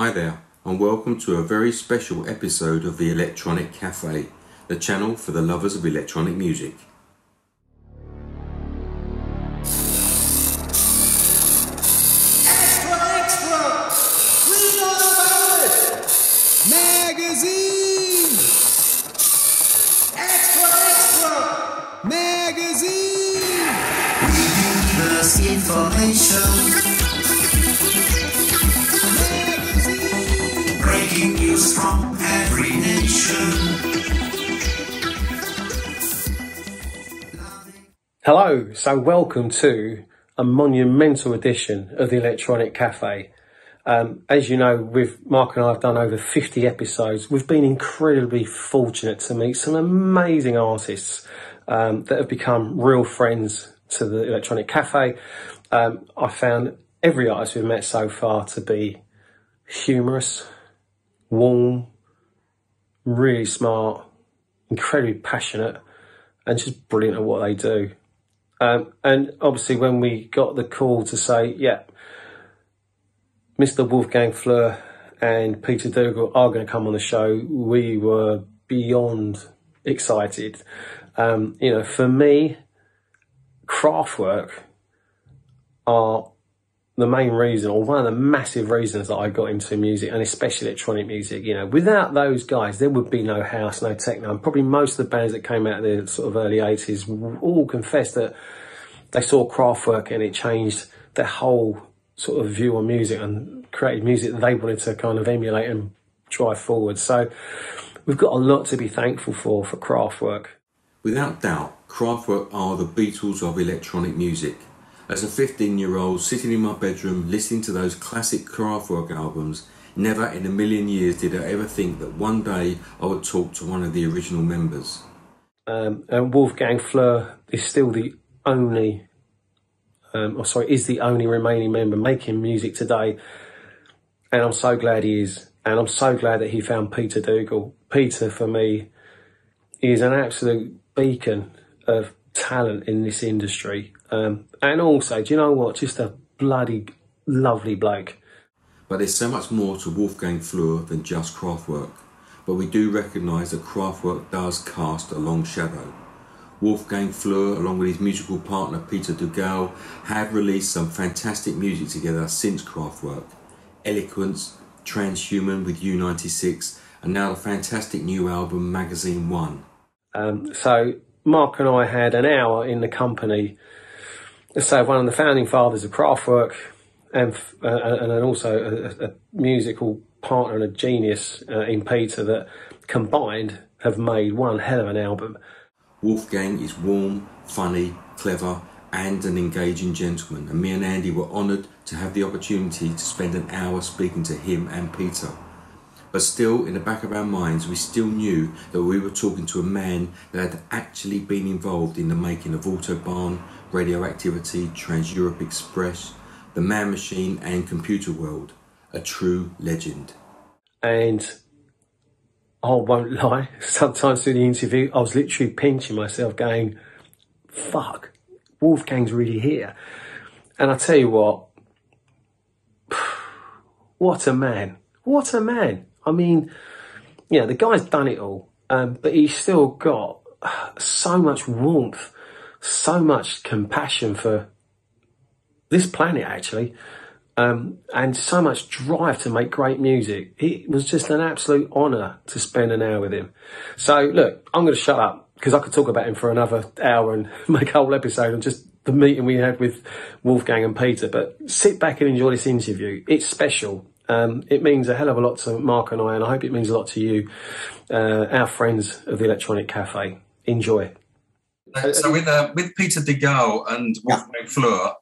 Hi there, and welcome to a very special episode of the Electronic Cafe, the channel for the lovers of electronic music. Extra, extra! Read all about it! Magazine! Extra, extra! Magazine! Universe information. Hello, so welcome to a monumental edition of the Electronic Cafe. Um, as you know, with Mark and I have done over 50 episodes. We've been incredibly fortunate to meet some amazing artists um, that have become real friends to the Electronic Cafe. Um, I found every artist we've met so far to be humorous, warm, really smart, incredibly passionate, and just brilliant at what they do. Um, and obviously, when we got the call to say, yeah, Mr. Wolfgang Flur and Peter Duggal are going to come on the show, we were beyond excited. Um, you know, for me, Kraftwerk are the main reason, or one of the massive reasons that I got into music, and especially electronic music. You know, without those guys, there would be no house, no techno. And probably most of the bands that came out of the sort of early '80s all confessed that they saw Kraftwerk and it changed their whole sort of view on music and created music that they wanted to kind of emulate and drive forward. So we've got a lot to be thankful for for Kraftwerk. Without doubt, Kraftwerk are the Beatles of electronic music. As a 15 year old sitting in my bedroom listening to those classic Kraftwerk albums, never in a million years did I ever think that one day I would talk to one of the original members. Um, and Wolfgang Flur is still the only, um, or sorry, is the only remaining member making music today. And I'm so glad he is. And I'm so glad that he found Peter Duggal. Peter, for me, is an absolute beacon of talent in this industry. Um, and also, do you know what? Just a bloody lovely bloke. But there's so much more to Wolfgang Flur than just Kraftwerk. But we do recognise that Kraftwerk does cast a long shadow. Wolfgang Flur, along with his musical partner Peter Duggal, have released some fantastic music together since Kraftwerk. Eloquence, Transhuman with U96, and now the fantastic new album Magazine One. Um, so Mark and I had an hour in the company, say, one of the founding fathers of Kraftwerk, and uh, and also a, a musical partner and a genius uh, in Peter that combined have made one hell of an album. Wolfgang is warm, funny, clever, and an engaging gentleman, and me and Andy were honoured to have the opportunity to spend an hour speaking to him and Peter. But still, in the back of our minds, we still knew that we were talking to a man that had actually been involved in the making of Autobahn, Radioactivity, Trans Europe Express, The Man Machine, and Computer World. A true legend. And I won't lie, sometimes through the interview, I was literally pinching myself, going, "Fuck, Wolfgang's really here." And I tell you what, what a man! What a man! I mean, yeah, the guy's done it all, um, but he's still got so much warmth, so much compassion for this planet, actually, um, and so much drive to make great music. It was just an absolute honour to spend an hour with him. So, look, I'm going to shut up because I could talk about him for another hour and make a whole episode on just the meeting we had with Wolfgang and Peter. But sit back and enjoy this interview. It's special. Um, it means a hell of a lot to Mark and I, and I hope it means a lot to you, uh, our friends of the Electronic Cafe. Enjoy. So with uh, with Peter Duggal and Wolfgang Flur,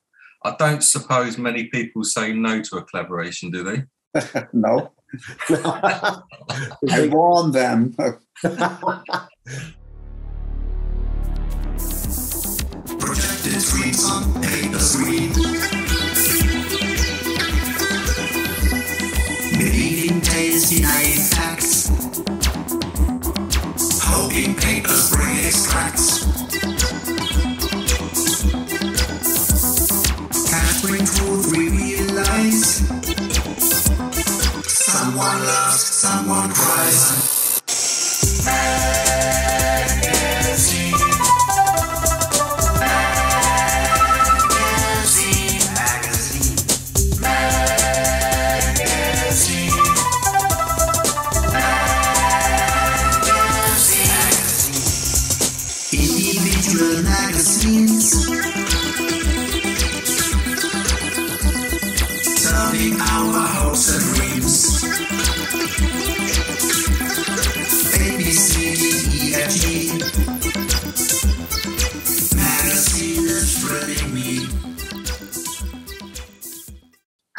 I don't suppose many people say no to a collaboration, do they? no. I warn them. Projected screens on paper screen. Tasty nice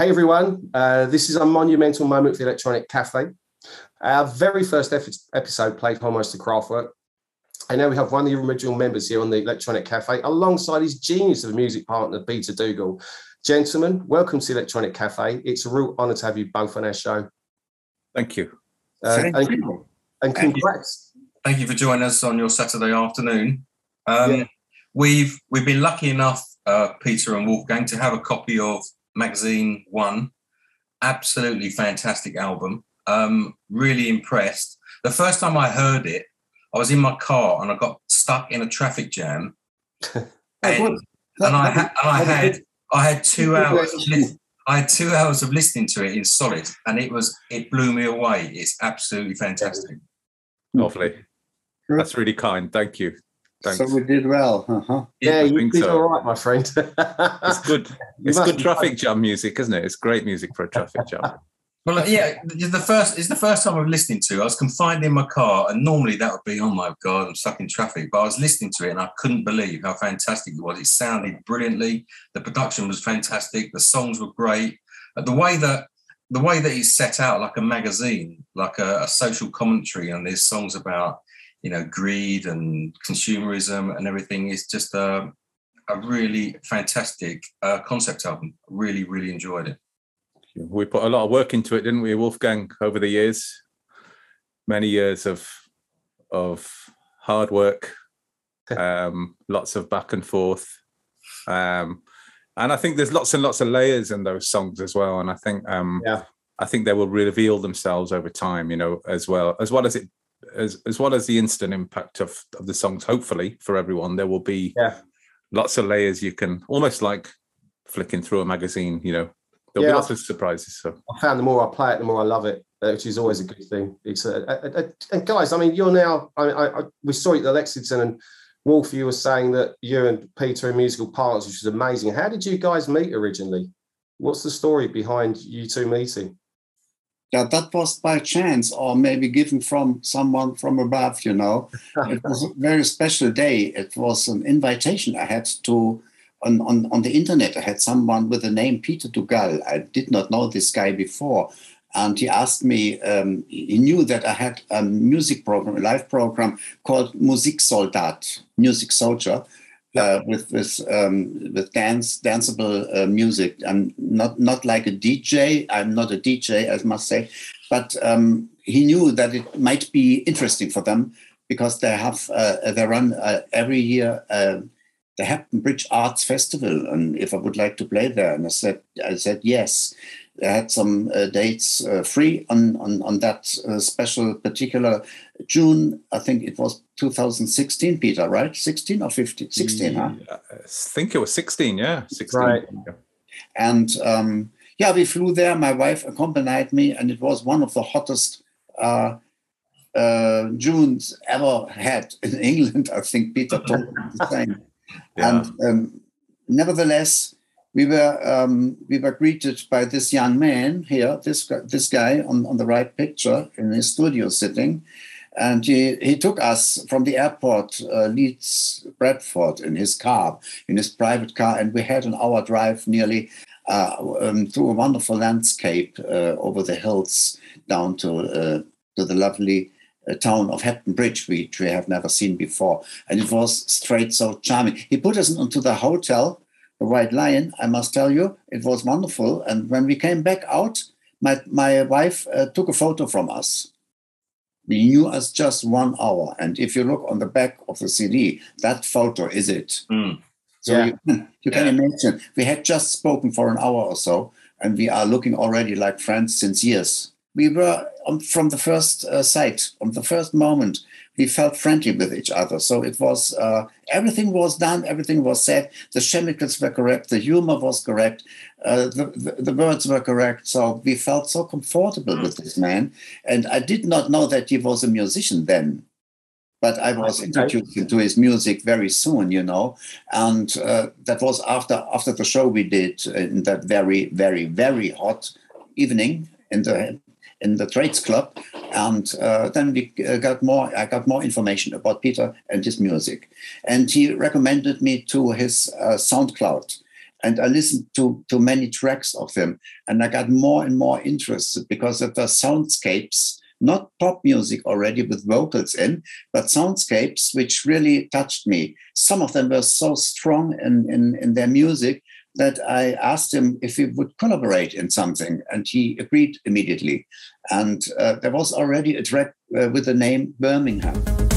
Hey everyone, uh, this is a monumental moment for the Electronic Cafe. Our very first ep- episode played homage to Kraftwerk. And now we have one of the original members here on the Electronic Cafe alongside his genius of a music partner, Peter Duggal. Gentlemen, welcome to the Electronic Cafe. It's a real honour to have you both on our show. Thank you. Uh, Thank and, you. and Thank you. congrats. Thank you for joining us on your Saturday afternoon. Um, Yeah. We've we've been lucky enough, uh, Peter and Wolfgang, to have a copy of Magazine One. Absolutely fantastic album. Um, really impressed. The first time I heard it, I was in my car and I got stuck in a traffic jam, and, and I had and I had I had two hours. of I had two hours of listening to it in solid, and it was it blew me away. It's absolutely fantastic. Lovely. That's really kind. Thank you. Thanks. So we did well. Uh-huh. Yeah, I you think did so. all right, my friend. It's good. It's good traffic jam music, isn't it? It's great music for a traffic jam. Well, yeah, the the first it's the first time I'm listening to. it. I was confined in my car, and normally that would be, oh my god, I'm stuck in traffic. But I was listening to it, and I couldn't believe how fantastic it was. It sounded brilliantly. The production was fantastic. The songs were great. Uh, The way that the way that it's set out like a magazine, like a, a social commentary, and there's songs about you know greed and consumerism and everything. Is just a a really fantastic uh, concept album. Really, really enjoyed it. We put a lot of work into it, didn't we, Wolfgang, over the years? Many years of of hard work, um, lots of back and forth. Um, and I think there's lots and lots of layers in those songs as well. And I think um Yeah. I think they will reveal themselves over time, you know, as well, as well as it as as well as the instant impact of, of the songs, hopefully for everyone, there will be Yeah. lots of layers you can almost like flicking through a magazine, you know. There'll Yeah. be lots of surprises. So I found the more I play it, the more I love it, which is always a good thing. It's a, a, a- and guys, I mean, you're now. I, I, I we saw it at Lexington, and Wolf, you were saying that you and Peter are musical partners, which is amazing. How did you guys meet originally? What's the story behind you two meeting? Yeah, that was by chance, or maybe given from someone from above. You know, it was a very special day. It was an invitation I had to on on, on the internet. I had someone with the name Peter Duggal. I did not know this guy before. And he asked me, um, he knew that I had a music program, a live program called Musik Soldat, Music Soldier, uh, with with um, with dance danceable uh, music. I'm not not like a DJ. I'm not a DJ, I must say, but um, he knew that it might be interesting for them because they have uh, they run uh, every year uh, the Hampton Bridge Arts Festival, and if I would like to play there, and I said I said yes. I had some uh, dates uh, free on on on that uh, special particular June. I think it was 2016, Peter, right? 16 or 15? 16, huh? I think it was 16, yeah. 16. Right. And um, yeah, we flew there. My wife accompanied me, and it was one of the hottest uh, uh, Junes ever had in England. I think Peter told me the same. Yeah. And um, nevertheless, we were um, we were greeted by this young man here, this guy, this guy on, on the right picture in his studio sitting, and he, he took us from the airport, uh, Leeds, Bradford, in his car, in his private car, and we had an hour drive nearly uh, um, through a wonderful landscape uh, over the hills down to uh, to the lovely uh, town of Hebden Bridge, which we have never seen before, and it was straight so charming. He put us into the hotel, the White Lion. I must tell you, it was wonderful. And when we came back out, my my wife uh, took a photo from us. We knew us just one hour, and if you look on the back of the CD, that photo is it. Mm. So Yeah. you, you can imagine we had just spoken for an hour or so, and we are looking already like friends since years. we were um, from the first uh, sight, from the first moment, we felt friendly with each other. So it was uh, everything was done, everything was said. The chemicals were correct, the humor was correct, uh, the, the, the words were correct. So we felt so comfortable with this man. And I did not know that he was a musician then. But I was introduced into his music very soon, you know, and uh, that was after after the show we did in that very very very hot evening in the in the trades club. And uh, then we uh, got more i got more information about peter and his music. And he recommended me to his uh, soundcloud. And i listened to to many tracks of him. And i got more and more interested because of the soundscapes not pop music already with vocals in, but soundscapes which really touched me. Some of them were so strong in, in, in their music that I asked him if he would collaborate in something, and he agreed immediately. And uh, there was already a track uh, with the name Birmingham.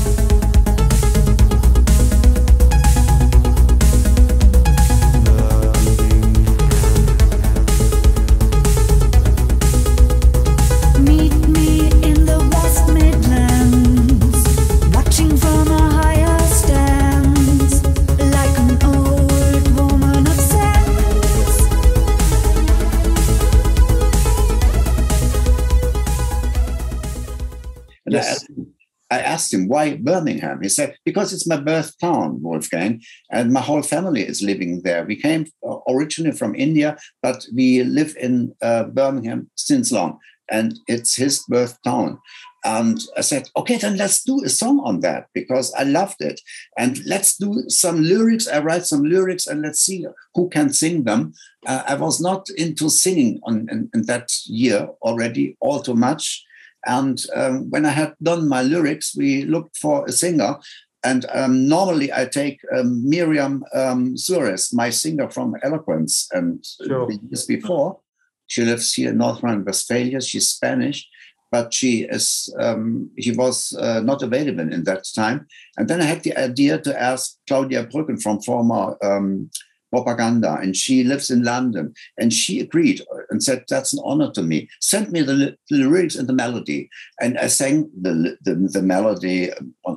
Asked him, why Birmingham? He said, because it's my birth town, Wolfgang, and my whole family is living there. We came uh, originally from India, but we live in uh, Birmingham since long, and it's his birth town. And I said, okay, then let's do a song on that because I loved it. And let's do some lyrics. I write some lyrics and let's see who can sing them. Uh, I was not into singing on, in, in that year already all too much. And um, when I had done my lyrics, we looked for a singer. And um, normally I take um, Miriam um, Suarez, my singer from Eloquence, and Sure. the years before. She lives here in North Rhine-Westphalia. She's Spanish, but she is um, she was uh, not available in that time. And then I had the idea to ask Claudia Brücken from former um, propaganda, and she lives in London. And she agreed and said, That's an honor to me. Send me the, the lyrics and the melody. And I sang the, the, the melody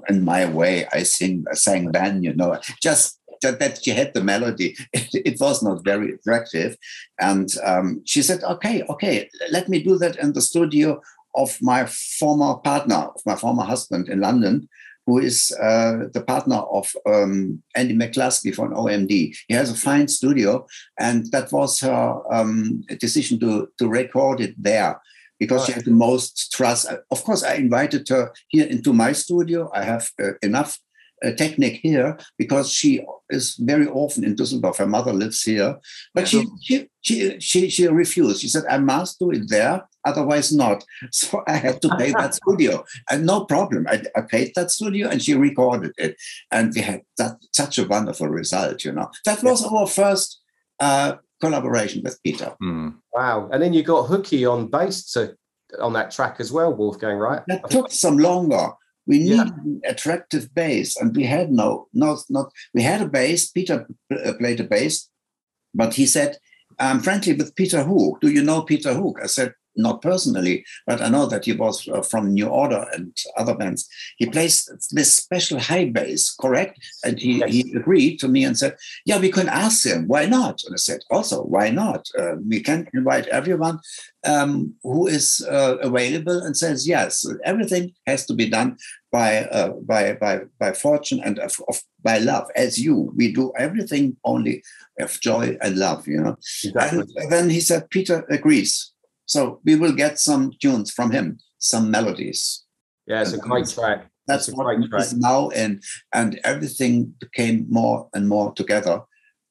in my way. I sing, I sang then, you know, just that, that she had the melody. It, it was not very attractive. And um, she said, Okay, okay, let me do that in the studio of my former partner, of my former husband in London who is uh, the partner of um, Andy McCluskey from OMD. He has a fine studio, and that was her um, decision to, to record it there because she had the most trust. Of course, I invited her here into my studio. I have uh, enough uh, technique here because she is very often in Düsseldorf. Her mother lives here, but she, she she she she refused. She said, "I must do it there, otherwise not." So I had to pay that studio, and no problem. I, I paid that studio, and she recorded it, and we had that such a wonderful result. You know, that was our first uh, collaboration with Peter. Hmm. Wow. And then you got Hooky on bass to on that track as well, Wolfgang, right? That took some longer. We Yeah. needed an attractive bass, and we had no, not, not. We had a bass. Peter uh, played a bass, but he said, "I'm friendly with Peter Hook. Do you know Peter Hook?" I said, "Not personally, but I know that he was uh, from New Order and other bands. He plays this special high bass, correct?" And he, Yes. he agreed to me and said, "Yeah, we can ask him. Why not?" And I said, "Also, why not? Uh, we can invite everyone." um, who is uh, available and says yes. Everything has to be done by uh, by by by fortune and of, of, by love. As you, we do everything only of joy and love. You know. Exactly. And then he said, Peter agrees. So we will get some tunes from him, some melodies. Yeah, it's a great track. That's It's a what track. is now, and and everything became more and more together.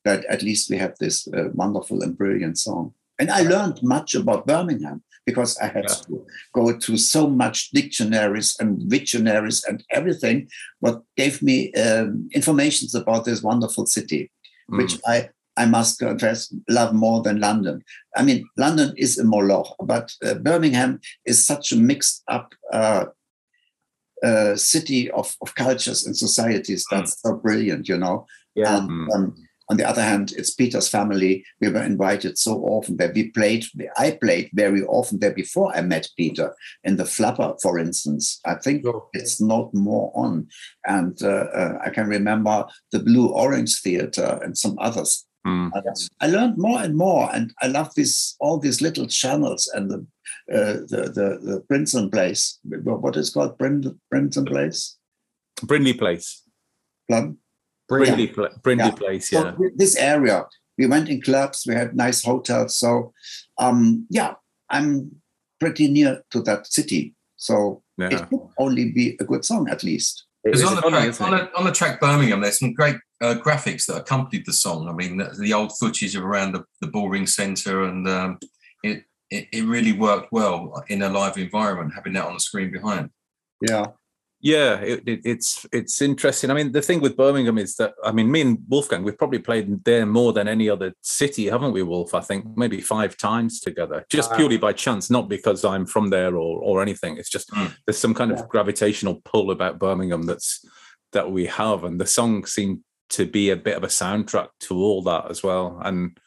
That at least we have this uh, wonderful and brilliant song. And I learned much about Birmingham because I had Yeah. to go to so much dictionaries and dictionaries and everything, what gave me um, informations about this wonderful city, Hmm. which I I must confess love more than London. I mean, London is a moloch, but uh, Birmingham is such a mixed up uh, uh, city of, of cultures and societies. That's so brilliant, you know. Yeah. And, Mm. um, On the other hand, it's Peter's family. We were invited so often that we played. I played very often there before I met Peter in the Flapper, for instance. I think it's not more on, and uh, uh, I can remember the Blue Orange Theater and some others. Mm. I learned more and more, and I love this all these little channels and the uh, the, the the Princeton Place. What is it called Prin- Princeton Place? Brindley Place. Plum? Brindley, Pla- Brindley Yeah. Place, yeah. th- this area, we went in clubs, we had nice hotels. So, um, yeah, I'm pretty near to that city. So it could only be a good song, at least. It Because on the, funny, track, on, the, on the track Birmingham, there's some great uh, graphics that accompanied the song. I mean, the, the old footage of around the, the Bullring Centre, and um, it, it it really worked well in a live environment, having that on the screen behind. Yeah. Yeah, it, it, it's it's interesting. I mean, the thing with Birmingham is that I mean, me and Wolfgang, we've probably played there more than any other city, haven't we, Wolf? I think maybe five times together, just Wow. purely by chance, not because I'm from there or or anything. It's just Mm. there's some kind of gravitational pull about Birmingham that's that we have, and the song seemed to be a bit of a soundtrack to all that as well. And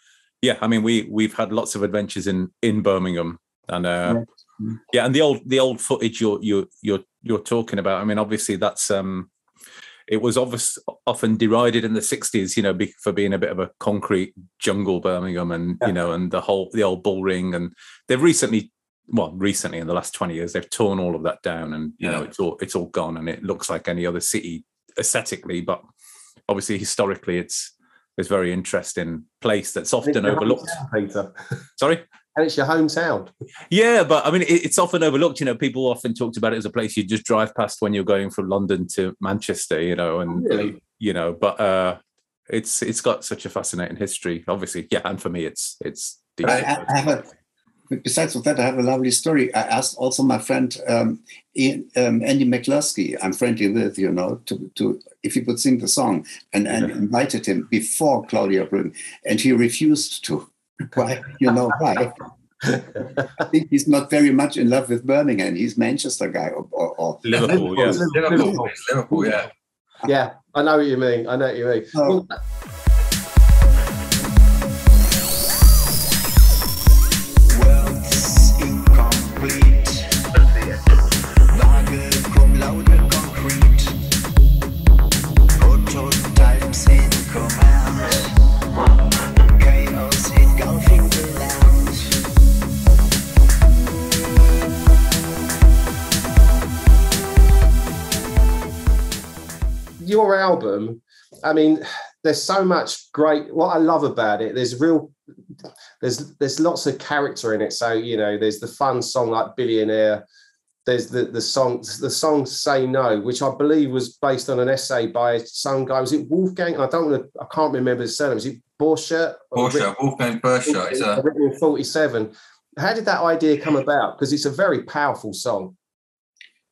yeah, I mean, we we've had lots of adventures in in Birmingham, and uh, Mm. yeah, and the old the old footage you're you're you're you're talking about. I mean, obviously that's um, it was obvious, often derided in the '60s, you know, be, for being a bit of a concrete jungle Birmingham, and Yeah. you know, and the whole the old bull ring, and they've recently. Well, recently in the last twenty years, they've torn all of that down, and you know it's all it's all gone, and it looks like any other city aesthetically, but obviously historically, it's it's very interesting place that's often overlooked. Sorry. And it's your hometown. Yeah, but I mean, it, it's often overlooked. You know, people often talked about it as a place you just drive past when you're going from London to Manchester. You know, and Really? you know, but uh, it's it's got such a fascinating history. Obviously, yeah, and for me, it's it's deep. I, I- I have a. Besides of that, I have a lovely story. I asked also my friend um, Ian, um, Andy McCluskey, I'm friendly with, you know, to, to if he would sing the song, and, and Yeah. invited him before Claudia Brücken, and he refused to. Why? You know why? I think he's not very much in love with Birmingham. He's Manchester guy, or, or, or Liverpool, yeah. Liverpool, it's Liverpool, yeah. Yeah, I know what you mean. I know what you mean. So- Well, your album, I mean, there's so much great. What I love about it, there's real, there's there's lots of character in it. So you know, there's the fun song like Billionaire. There's the the song the song Say No, which I believe was based on an essay by some guy. Was it Wolfgang? I don't want to, I can't remember the surname. Is it Borchert? Or Wolfgang Borchert is a written in 47. How did that idea come about? Because it's a very powerful song.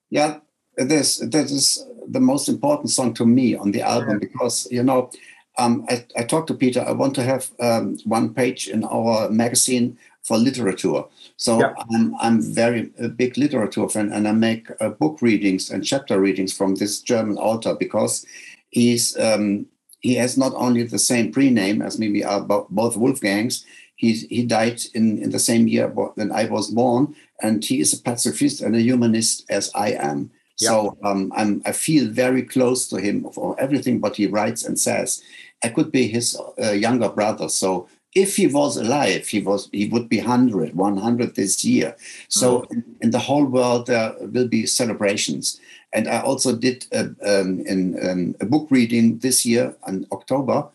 Yeah, this that is the most important song to me on the album because you know um, I, I talked to Peter. I want to have um, one page in our magazine for literature. So Yeah. I'm I'm very a big literature fan, and I make uh, book readings and chapter readings from this German author because he's um, he has not only the same pre-name as me. We are bo- both Wolfgangs. He's, he died in, in the same year when I was born, and he is a pacifist and a humanist as I am. So um, I'm, I feel very close to him for everything what he writes and says. I could be his uh, younger brother. So if he was alive, he was he would be 100, 100 this year. So in, in the whole world there will be celebrations. And I also did a, um, in, um, a book reading this year in October,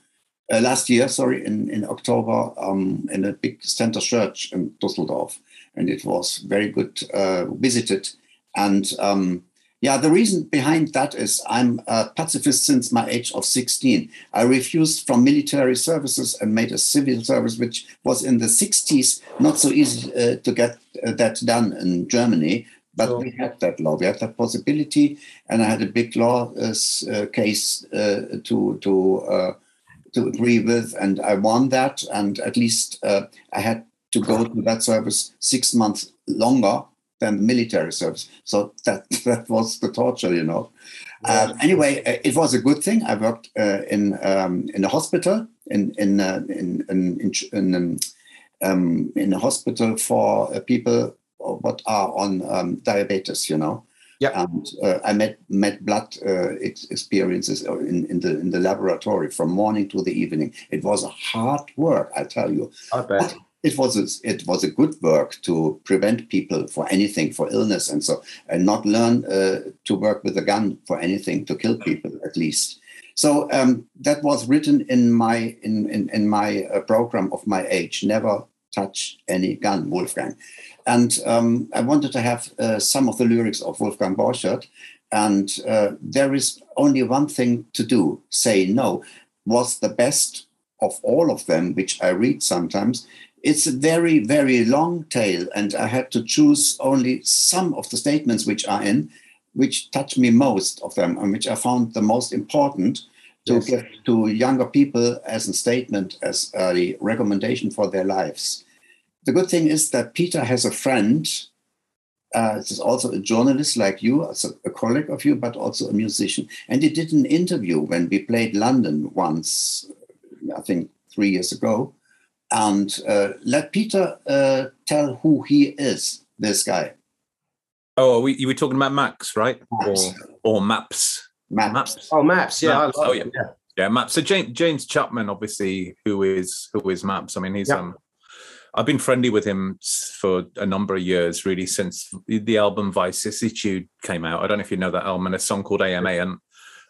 uh, last year, sorry, in, in October um, in a big center church in Dusseldorf. And it was very good uh, visited. And um, yeah, the reason behind that is I'm a pacifist since my age of 16. I refused from military services and made a civil service, which was in the 60s not so easy uh, to get uh, that done in Germany. But Sure. we had that law, we had that possibility, and I had a big law uh, uh, case uh, to to uh, to agree with, and I won that. And at least uh, I had to go to that service six months longer than the military service. So that that was the torture, you know. Um, anyway, uh, it was a good thing. I worked uh, in um, in a hospital in in uh, in in in, in, um, um, in a hospital for uh, people what are on um, diabetes, you know. Yeah. And uh, I met met blood uh, ex- experiences in, in the in the laboratory from morning to the evening. It was a hard work, I tell you. I bet. It was a, it was a good work to prevent people for anything, for illness, and so and not learn uh, to work with a gun for anything to kill people at least. So um, that was written in my in in, in my uh, program of my age. Never touch any gun, Wolfgang. And um, I wanted to have uh, some of the lyrics of Wolfgang Borchert. And uh, there is only one thing to do say no. Was the best of all of them, which I read sometimes. It's a very, very long tale, and I had to choose only some of the statements which are in, which touch me most of them, and which I found the most important to Yes. give to younger people as a statement, as a recommendation for their lives. The good thing is that Peter has a friend. Uh, this is also a journalist like you, a colleague of you, but also a musician. And he did an interview when we played London once, I think three years ago. And uh, let Peter uh, tell who he is, this guy. Oh, are we, you were talking about Max, right? Max. Or, or Maps. Maps. Maps. Oh, maps. Yeah. Maps. I like Oh, them, yeah. Yeah, Maps. So James, James Chapman, obviously, who is who is Maps. I mean, he's Yeah. um, I've been friendly with him for a number of years, really, since the album Vicissitude came out. I don't know if you know that album, and a song called AMA, and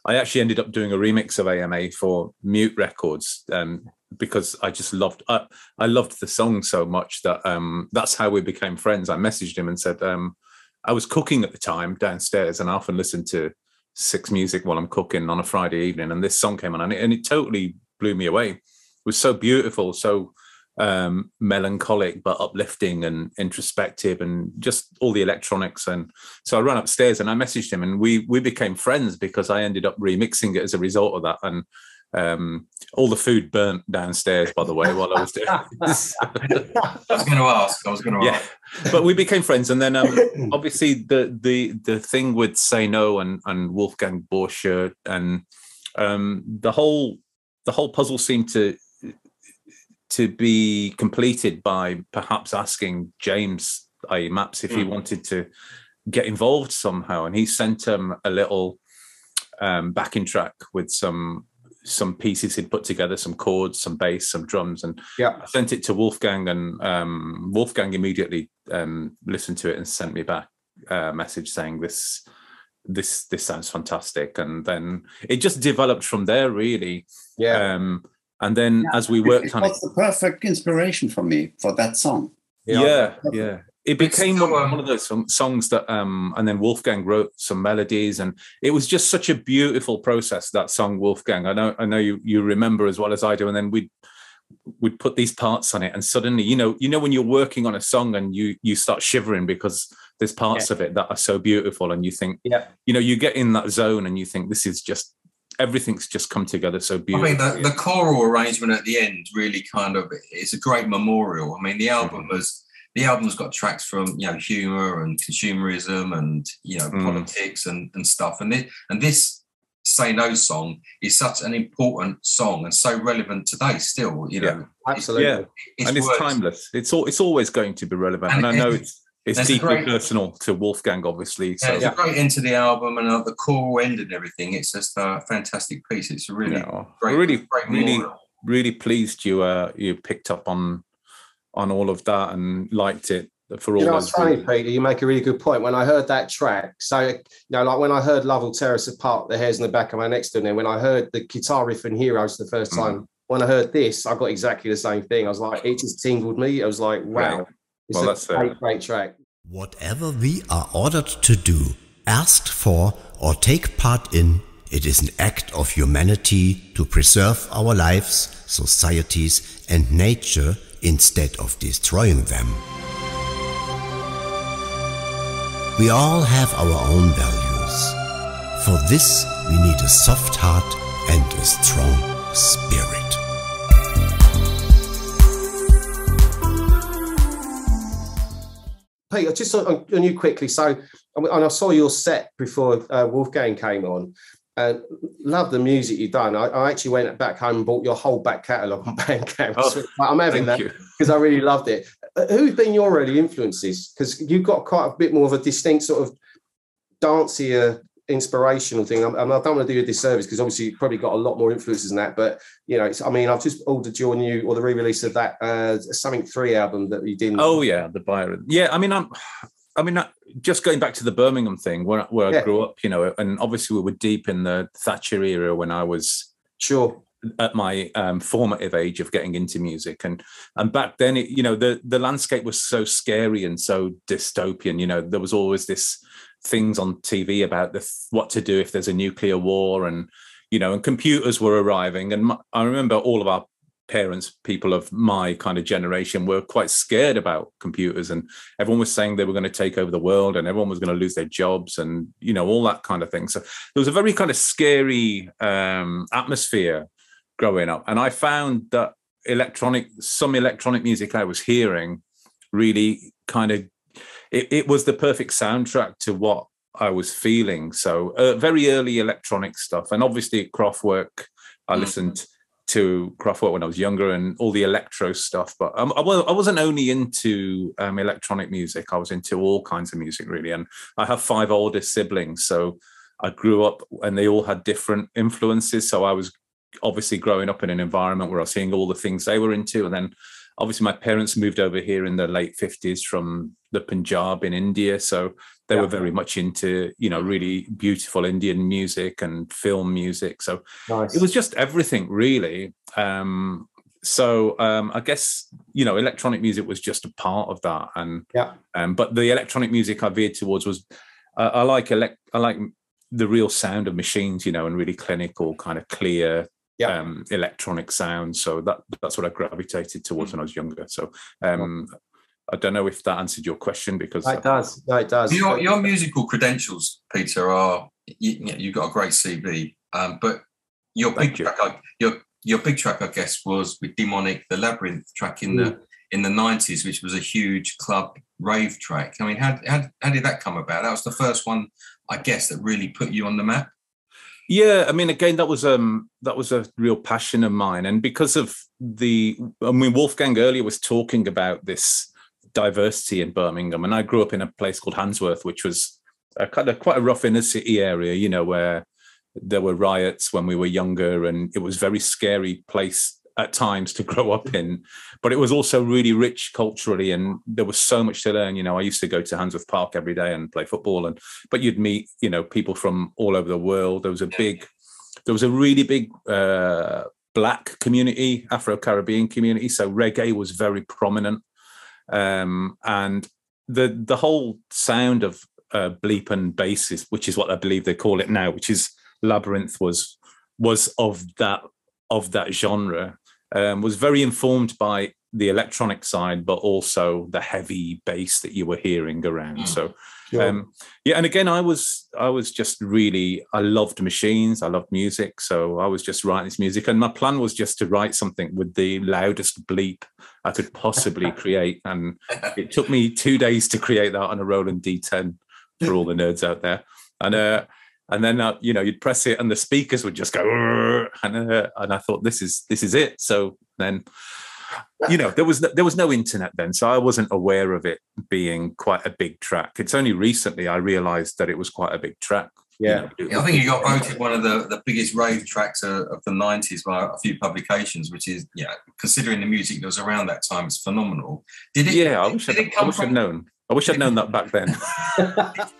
I actually ended up doing a remix of AMA for Mute Records, um, because I just loved I, I loved the song so much that um, that's how we became friends. I messaged him and said um, I was cooking at the time downstairs, and I often listen to six music while I'm cooking on a Friday evening, and this song came on, and it, and it totally blew me away. It was so beautiful, so um, melancholic but uplifting and introspective, and just all the electronics. And so I ran upstairs and I messaged him, and we we became friends because I ended up remixing it as a result of that. And um, all the food burnt downstairs, by the way, while I was doing. this. I was going to ask. I was going to yeah, ask. but we became friends, and then um, obviously the the the thing with Say No and and Wolfgang Borchert and um, the whole the whole puzzle seemed to to be completed by perhaps asking James I Maps if he wanted to get involved somehow, and he sent him a little um, backing track with some some pieces he'd put together, some chords, some bass, some drums, and Yeah. I sent it to Wolfgang, and um, Wolfgang immediately um, listened to it and sent me back a message saying this this this sounds fantastic, and then it just developed from there, really. Yeah. Um, and then as we worked it on it, was the perfect inspiration for me for that song. yeah, yeah. It became one, one of those songs that, um, and then Wolfgang wrote some melodies, and it was just such a beautiful process. That song, Wolfgang. I know, I know you you remember as well as I do. And then we we'd put these parts on it, and suddenly, you know, you know, when you're working on a song and you you start shivering because there's parts of it that are so beautiful, and you think, Yeah. you know, you get in that zone, and you think this is just everything's just come together so beautiful. I beautifully. mean, the, the choral arrangement at the end really kind of it's a great memorial. I mean, the album has the album's got tracks from you know humor and consumerism and you know Mm. politics and, and stuff. And this and this Say No song is such an important song and so relevant today still. You know, Absolutely. Yeah. and it's words- timeless. It's all it's always going to be relevant, And and, I know it's it's there's deeply great- personal to Wolfgang, obviously. Yeah, So it's a great end to the album and uh, the choral end and everything. It's just a fantastic piece. It's really you know, great, really, great really, memorial. really pleased you uh you picked up on on all of that and liked it for all You know, those it's funny, reasons. Peter. You make a really good point. When I heard that track, so you know, like when I heard "Love Will Tear Us Apart," the hairs in the back of my neck stood there. When I heard the guitar riff in "Heroes" the first Mm. time, when I heard this, I got exactly the same thing. I was like, it just tingled me. I was like, wow, Right. it's Well, a that's, great, great track. Whatever we are ordered to do, asked for, or take part in, it is an act of humanity to preserve our lives, societies, and nature instead of destroying them. We all have our own values. For this, we need a soft heart and a strong spirit. Peter, just on, on you quickly. So, and I saw your set before uh, Wolfgang came on. Uh, love the music you've done. I, I, actually went back home and bought your whole back catalogue on Bandcamp. Oh, I'm having that because I really loved it. Uh, who's been your early influences? Because you've got quite a bit more of a distinct sort of dancier inspirational thing. And I don't want to do a disservice because obviously you've probably got a lot more influences than that. But you know, I mean, I've just ordered your new or the re-release of that uh, something three album that you didn't. Oh yeah, the Byron. Yeah, I mean, I'm. I mean, just going back to the Birmingham thing, where, where yeah. I grew up, you know, and obviously we were deep in the Thatcher era when I was sure at my um, formative age of getting into music, and and back then, it, you know, the the landscape was so scary and so dystopian. You know, there was always this things on TV about the what to do if there's a nuclear war, and you know, and computers were arriving, and my, I remember all of our parents, people of my kind of generation, were quite scared about computers, and everyone was saying they were going to take over the world, and everyone was going to lose their jobs, and you know all that kind of thing. So there was a very kind of scary um, atmosphere growing up, and I found that electronic, some electronic music I was hearing, really kind of, it, it was the perfect soundtrack to what I was feeling. So uh, very early electronic stuff, and obviously at Kraftwerk. I mm. listened to Kraftwerk when I was younger and all the electro stuff. But um, I, I wasn't only into um, electronic music; I was into all kinds of music really. And I have five older siblings, so I grew up and they all had different influences. So I was obviously growing up in an environment where I was seeing all the things they were into, and then obviously my parents moved over here in the late 50s from the Punjab in India. So they yeah. were very much into, you know, really beautiful Indian music and film music. So nice. it was just everything really. Um, so um, I guess you know electronic music was just a part of that, and yeah. Um, but the electronic music I veered towards was uh, I like elect I like the real sound of machines, you know, and really clinical, kind of clear, yeah. um, electronic sound. So that that's what I gravitated towards mm. when I was younger. So um, I don't know if that answered your question because it does. No, it does. Your, your musical credentials, Peter, are you, you've got a great CV, um, but your big you. track, your your big track, I guess, was with Demonik, the Labyrinth track in mm. the in the nineties, which was a huge club rave track. I mean, how, how how did that come about? That was the first one, I guess, that really put you on the map. Yeah, I mean, again, that was um that was a real passion of mine, and because of the, I mean, Wolfgang earlier was talking about this diversity in Birmingham, and I grew up in a place called Handsworth, which was a kind of quite a rough inner city area, you know, where there were riots when we were younger, and it was very scary place at times to grow up in, but it was also really rich culturally, and there was so much to learn. You know, I used to go to Handsworth Park every day and play football, and but you'd meet you know people from all over the world. There was a big, there was a really big uh, black community, Afro Caribbean community, so reggae was very prominent, um, and the the whole sound of uh, bleep and basses, which is what I believe they call it now, which is labyrinth, was was of that of that genre um, was very informed by the electronic side, but also the heavy bass that you were hearing around. Mm. So, sure. um, yeah, and again, I was I was just really I loved machines, I loved music, so I was just writing this music, and my plan was just to write something with the loudest bleep I could possibly create, and it took me two days to create that on a Roland D10 for all the nerds out there, and. Uh, and then uh, you know you'd press it and the speakers would just go and, uh, and I thought this is this is it so then you know there was no, there was no internet then so I wasn't aware of it being quite a big track it's only recently I realized that it was quite a big track yeah, you know, I think you got voted one of the, the biggest rave tracks of, of the 90s by a few publications, which is, yeah, considering the music that was around that time, it's phenomenal. Did it? Yeah, I wish, I'd, I wish from... I'd known. I wish I'd known that back then.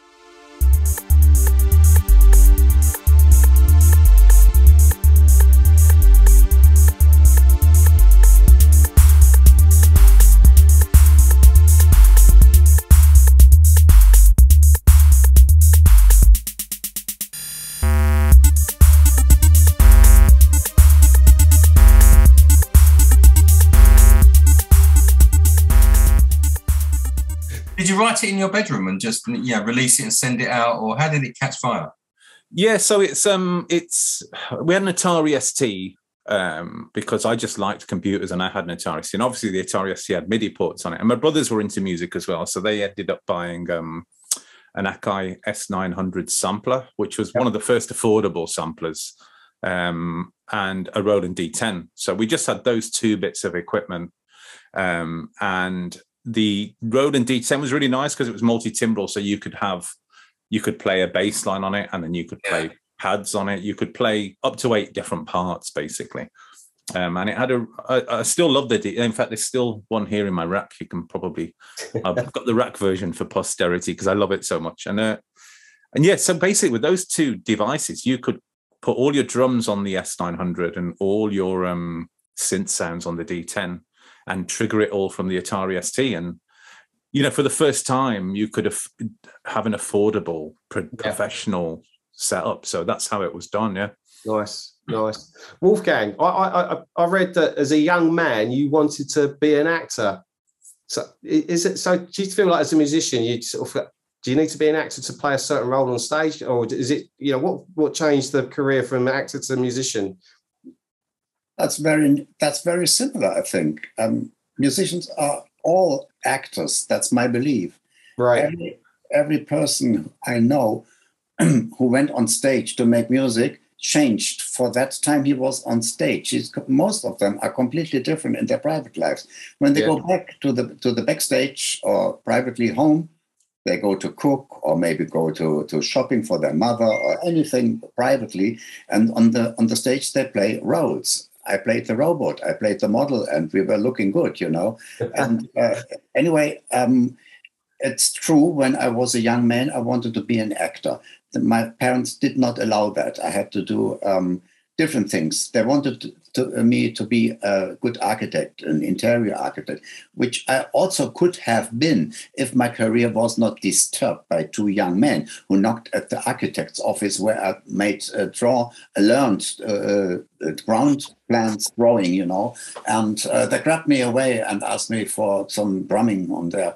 write it in your bedroom and just yeah release it and send it out, or how did it catch fire? Yeah, so it's um it's we had an Atari ST um, because I just liked computers and I had an Atari ST. And obviously, the Atari ST had MIDI ports on it. And my brothers were into music as well. So they ended up buying um, an Akai S900 sampler, which was one of the first affordable samplers, um, and a Roland D10. So we just had those two bits of equipment. Um, and the road Roland D10 was really nice because it was multi-timbral. So you could have, you could play a bass line on it and then you could play pads on it. You could play up to eight different parts, basically. Um, and it had a. I, I still love the. D- In fact, there's still one here in my rack. You can probably. I've got the rack version for posterity because I love it so much. And uh, and yeah, so basically with those two devices, you could put all your drums on the S900 and all your um, synth sounds on the D10 and trigger it all from the Atari ST. And you know, for the first time, you could have have an affordable pro- professional setup. So that's how it was done. Yeah. Nice, nice. Wolfgang, I, I I- I read that as a young man you wanted to be an actor. So is it so? Do you feel like as a musician you sort of do you need to be an actor to play a certain role on stage, or is it you know what what changed the career from actor to musician? That's very that's very similar, I think. Um, musicians are all actors. That's my belief. Right. Every, every person I know who went on stage to make music changed for that time he was on stage. He's, most of them are completely different in their private lives. When they Yeah. go back to the to the backstage or privately home, they go to cook or maybe go to, to shopping for their mother or anything privately. And on the on the stage they play roles. I played the robot, I played the model, and we were looking good, you know. And uh, anyway, um, it's true. When I was a young man, I wanted to be an actor. My parents did not allow that. I had to do um, different things. They wanted to, uh, me to be a good architect, an interior architect, which I also could have been if my career was not disturbed by two young men who knocked at the architect's office where I made a draw, I learned uh, uh, ground plans drawing, you know, and uh, they grabbed me away and asked me for some drumming on their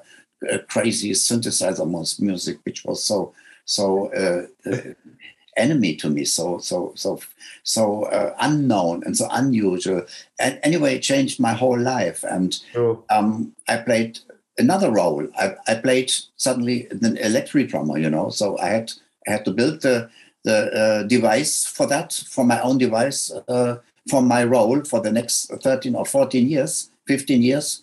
uh, crazy synthesizer music, which was so so uh, uh, enemy to me, so so so so uh, unknown and so unusual. And anyway, it changed my whole life. And um, I played another role. I, I played suddenly an electric drummer, you know. So I had I had to build the the uh, device for that, for my own device, uh, for my role for the next 13 or 14 years, 15 years,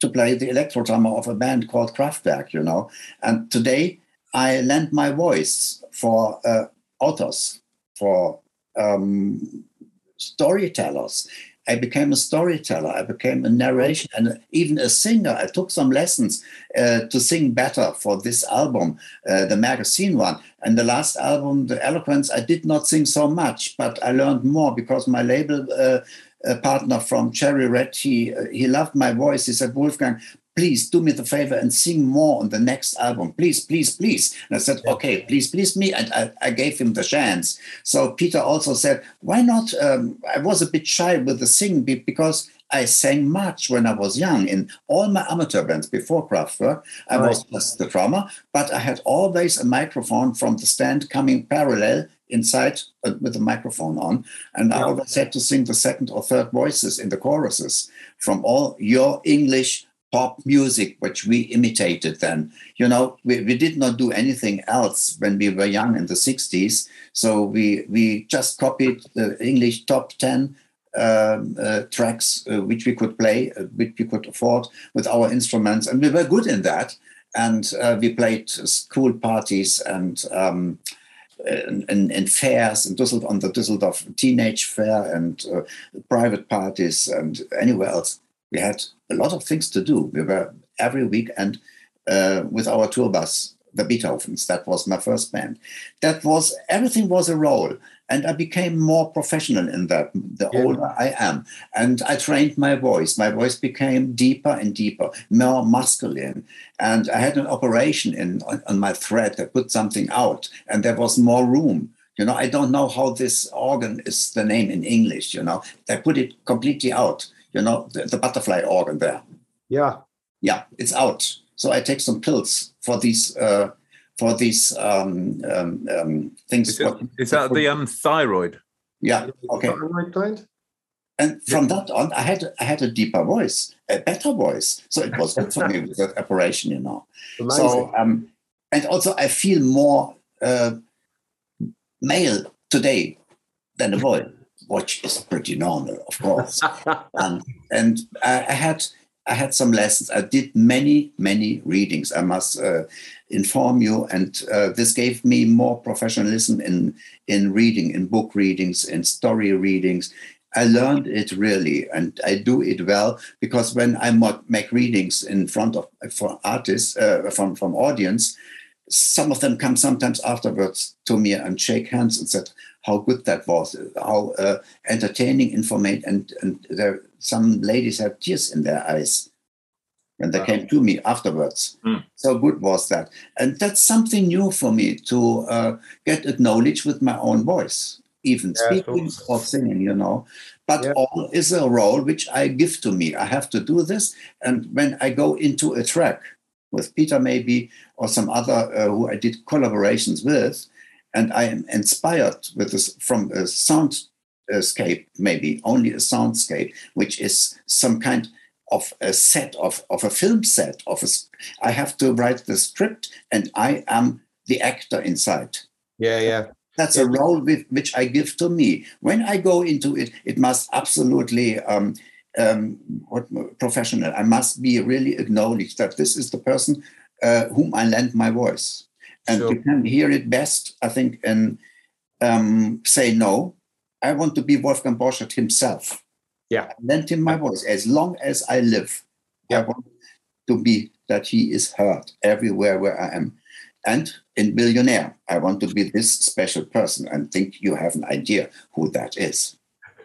to play the electro drummer of a band called Kraftwerk, you know. And today I lend my voice for uh, authors, for um, storytellers. I became a storyteller. I became a narration and even a singer. I took some lessons uh, to sing better for this album, uh, the magazine one. And the last album, The Eloquence, I did not sing so much, but I learned more because my label uh, partner from Cherry Red, he, he loved my voice. He said, Wolfgang, please do me the favor and sing more on the next album. Please, please, please. And I said, okay, please, please me. And I, I gave him the chance. So Peter also said, why not? Um, I was a bit shy with the sing because I sang much when I was young in all my amateur bands before Kraftwerk. I was just the drummer, but I had always a microphone from the stand coming parallel inside uh, with the microphone on. And I always had to sing the second or third voices in the choruses from all your English pop music, which we imitated then. You know, we, we did not do anything else when we were young in the 60s. So we, we just copied the English top 10 um, uh, tracks uh, which we could play, uh, which we could afford with our instruments. And we were good in that. And uh, we played school parties and um, and, fairs and Düsseldorf, on the Düsseldorf Teenage Fair and uh, private parties and anywhere else. We had a lot of things to do. We were every weekend uh, with our tour bus, the Beathovens. That was my first band. That was everything was a role, and I became more professional in that. The older I am, and I trained my voice. My voice became deeper and deeper, more masculine. And I had an operation in on, on my throat. I put something out, and there was more room. You know, I don't know how this organ is the name in English. You know, they put it completely out. You know, the, the butterfly organ there. Yeah. Yeah, it's out. So I take some pills for these uh, for these um, um, um, things. Is, it, is that the um, thyroid? Yeah. Okay. Thyroid gland? And from that on, I had I had a deeper voice, a better voice. So it was good for me with that operation, you know. Amazing. So um, and also I feel more uh, male today than a boy, which is pretty normal, of course. and and I, I had I had some lessons. I did many many readings. I must uh, inform you, and uh, this gave me more professionalism in in reading, in book readings, in story readings. I learned it really, and I do it well because when I make readings in front of for artists uh, from from audience, some of them come sometimes afterwards to me and shake hands and said how good that was, how uh, entertaining, informative, and and there some ladies had tears in their eyes when they Wow. came to me afterwards. Mm. So good was that, and that's something new for me to uh, get acknowledged with my own voice, even Yeah, speaking or singing, you know. But Yeah. all is a role which I give to me. I have to do this, and when I go into a track with Peter maybe or some other uh, who I did collaborations with, and I am inspired with this from a soundscape, maybe only a soundscape, which is some kind of a set of, of a film set of a, I have to write the script and I am the actor inside. Yeah, yeah. That's a role with, which I give to me. When I go into it, it must absolutely um, um, what professional. I must be really acknowledged that this is the person uh, whom I lend my voice, and Sure. you can hear it best, I think, and um, say no. I want to be Wolfgang Borchert himself. Yeah. I lend him my voice as long as I live. I Yeah. want to be that he is heard everywhere where I am. And in Billionaire, I want to be this special person and think you have an idea who that is.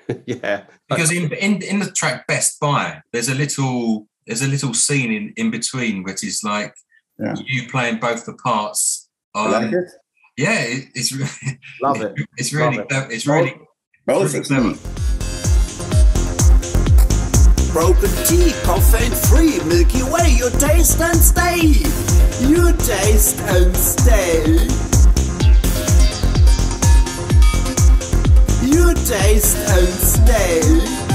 yeah. because in, in in the track Best Buy, there's a little there's a little scene in, in between which is like Yeah. you playing both the parts. You Um, like it? Yeah, it, it's re- Love it. it's really Love it. clever- it's really Both really is clever. Broken tea, caffeine free, Milky Way, you taste and stay. You taste and stay. You taste and stay.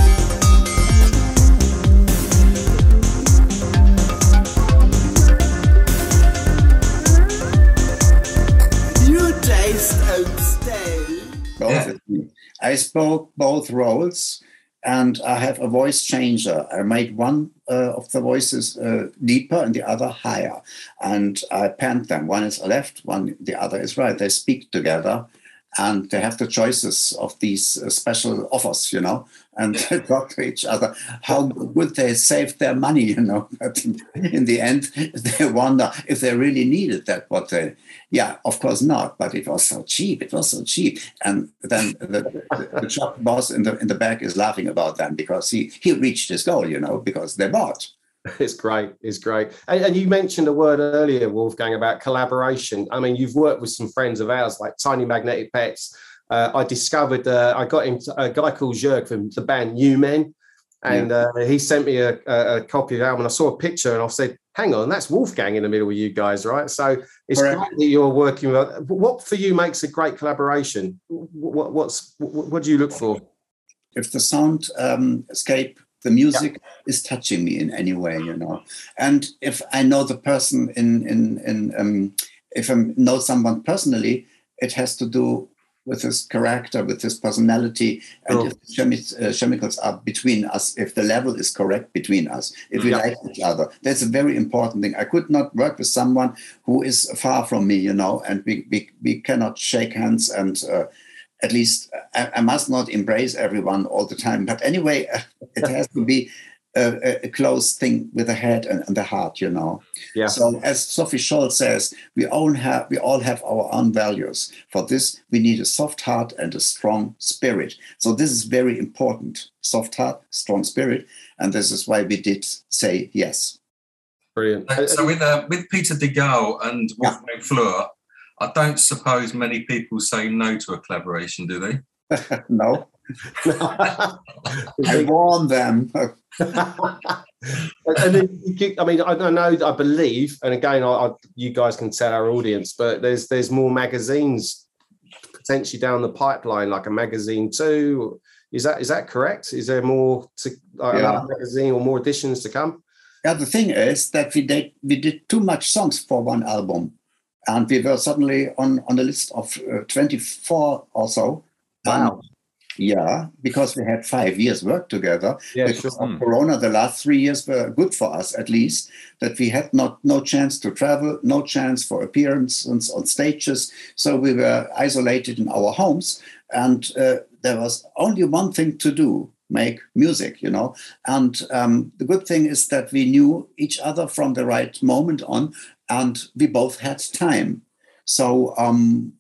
I spoke both roles and I have a voice changer. I made one uh, of the voices uh, deeper and the other higher. And I panned them. One is left, one the other is right. They speak together and they have the choices of these uh, special offers, you know, and talk to each other. How would they save their money, you know. But in the end, they wonder if they really needed that. What they, yeah, of course not. But it was so cheap. It was so cheap. And then the, the, the shop boss in the in the back is laughing about them because he he reached his goal, you know, because they bought. It's great. It's great. And, and you mentioned a word earlier, Wolfgang, about collaboration. I mean, you've worked with some friends of ours like Tiny Magnetic Pets. Uh, I discovered, uh, I got him a guy called Jörg from the band New Men. And uh, he sent me a, a, a copy of the album. And I saw a picture and I said, hang on, that's Wolfgang in the middle of you guys, right? So it's Correct. great that you're working with. What for you makes a great collaboration? What, what's, what, what do you look for? if the sound um, escape the music is touching me in any way you know. And if i know the person in in in um, if i know someone personally it has to do with his character with his personality. And if the chemi- uh, chemicals are between us if the level is correct between us if we Yeah. like each other that's a very important thing. I could not work with someone who is far from me you know and we we, we cannot shake hands and uh, at least I, I must not embrace everyone all the time. But anyway, it has to be a, a- a close thing with the head and, and the heart, you know. Yeah. So as Sophie Scholl says, we all have we all have our own values. For this, we need a soft heart and a strong spirit. So this is very important: soft heart, strong spirit, and this is why we did say yes. Brilliant. Uh, So with uh, with Peter Duggal and Wolfgang Flur, I don't suppose many people say no to a collaboration, do they? no, I warn them. and then you I mean, I don't know. I believe, and again, I, I, you guys can tell our audience, but there's there's more magazines potentially down the pipeline, like a magazine too. Is that is that correct? Is there more to like, Yeah. another magazine or more editions to come? Yeah, the thing is that we did we did too much songs for one album, and we were suddenly on on the list of uh, twenty four or so. Wow. Yeah, because we had five years work together. Yeah, because sure. of Corona, the last three years were good for us, at least that we had not no chance to travel, no chance for appearances on stages. So we were isolated in our homes, and uh, there was only one thing to do: make music. You know. And um, the good thing is that we knew each other from the right moment on, and we both had time. So um,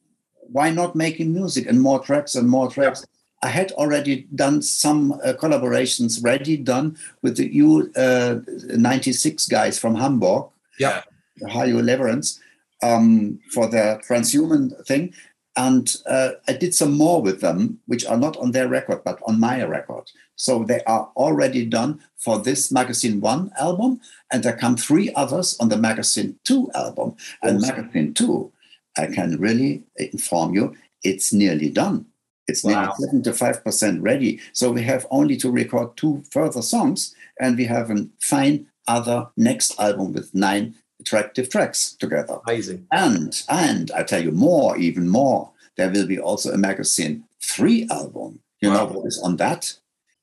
why not making music and more tracks and more tracks? I had already done some uh, collaborations ready done with the U uh, 96 guys from Hamburg, Yeah. Hayo Lewerentz, um, for their transhuman thing. And uh, I did some more with them, which are not on their record, but on my record. So they are already done for this Magazine One album. And there come three others on the Magazine Two album. And Magazine Two, I can really inform you, it's nearly done. It's Wow. nearly 75% ready. So we have only to record two further songs, and we have a fine other next album with nine attractive tracks together. Amazing. And and I tell you more, even more. There will be also a magazine three album. You know what is on that?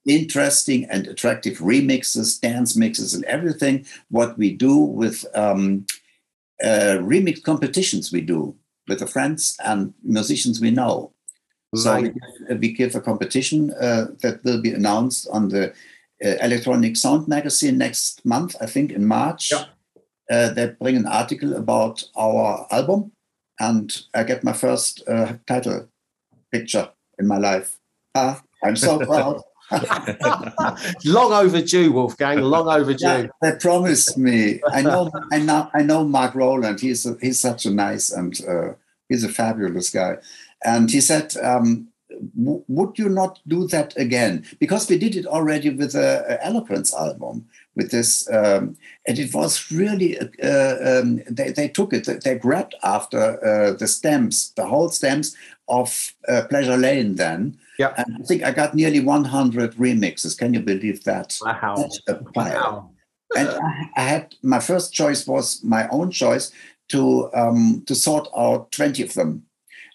Interesting and attractive remixes, dance mixes, and everything. What we do with um, uh, remix competitions, we do with the friends and musicians we know. So we, give- we give a competition uh, that will be announced on the uh, Electronic Sound magazine next month, I think in March. Uh, they bring an article about our album, and I get my first uh, title picture in my life. Ah, I'm so proud. long overdue, Wolfgang. Long overdue. Yeah, they promised me. I know. I know. I know Mark Roland. He's a, he's such a nice and uh, he's a fabulous guy. And he said, um, "Would you not do that again? Because we did it already with a, a Eloquence album, with this, um, and it was really. Uh, um, they they took it. They grabbed after uh, the stems, the whole stems of uh, Pleasure Lane. Then, yeah. and I think I got nearly 100 remixes. Can you believe that? Wow. That's a pile. And I, I had my first choice was my own choice to um, to sort out 20 of them.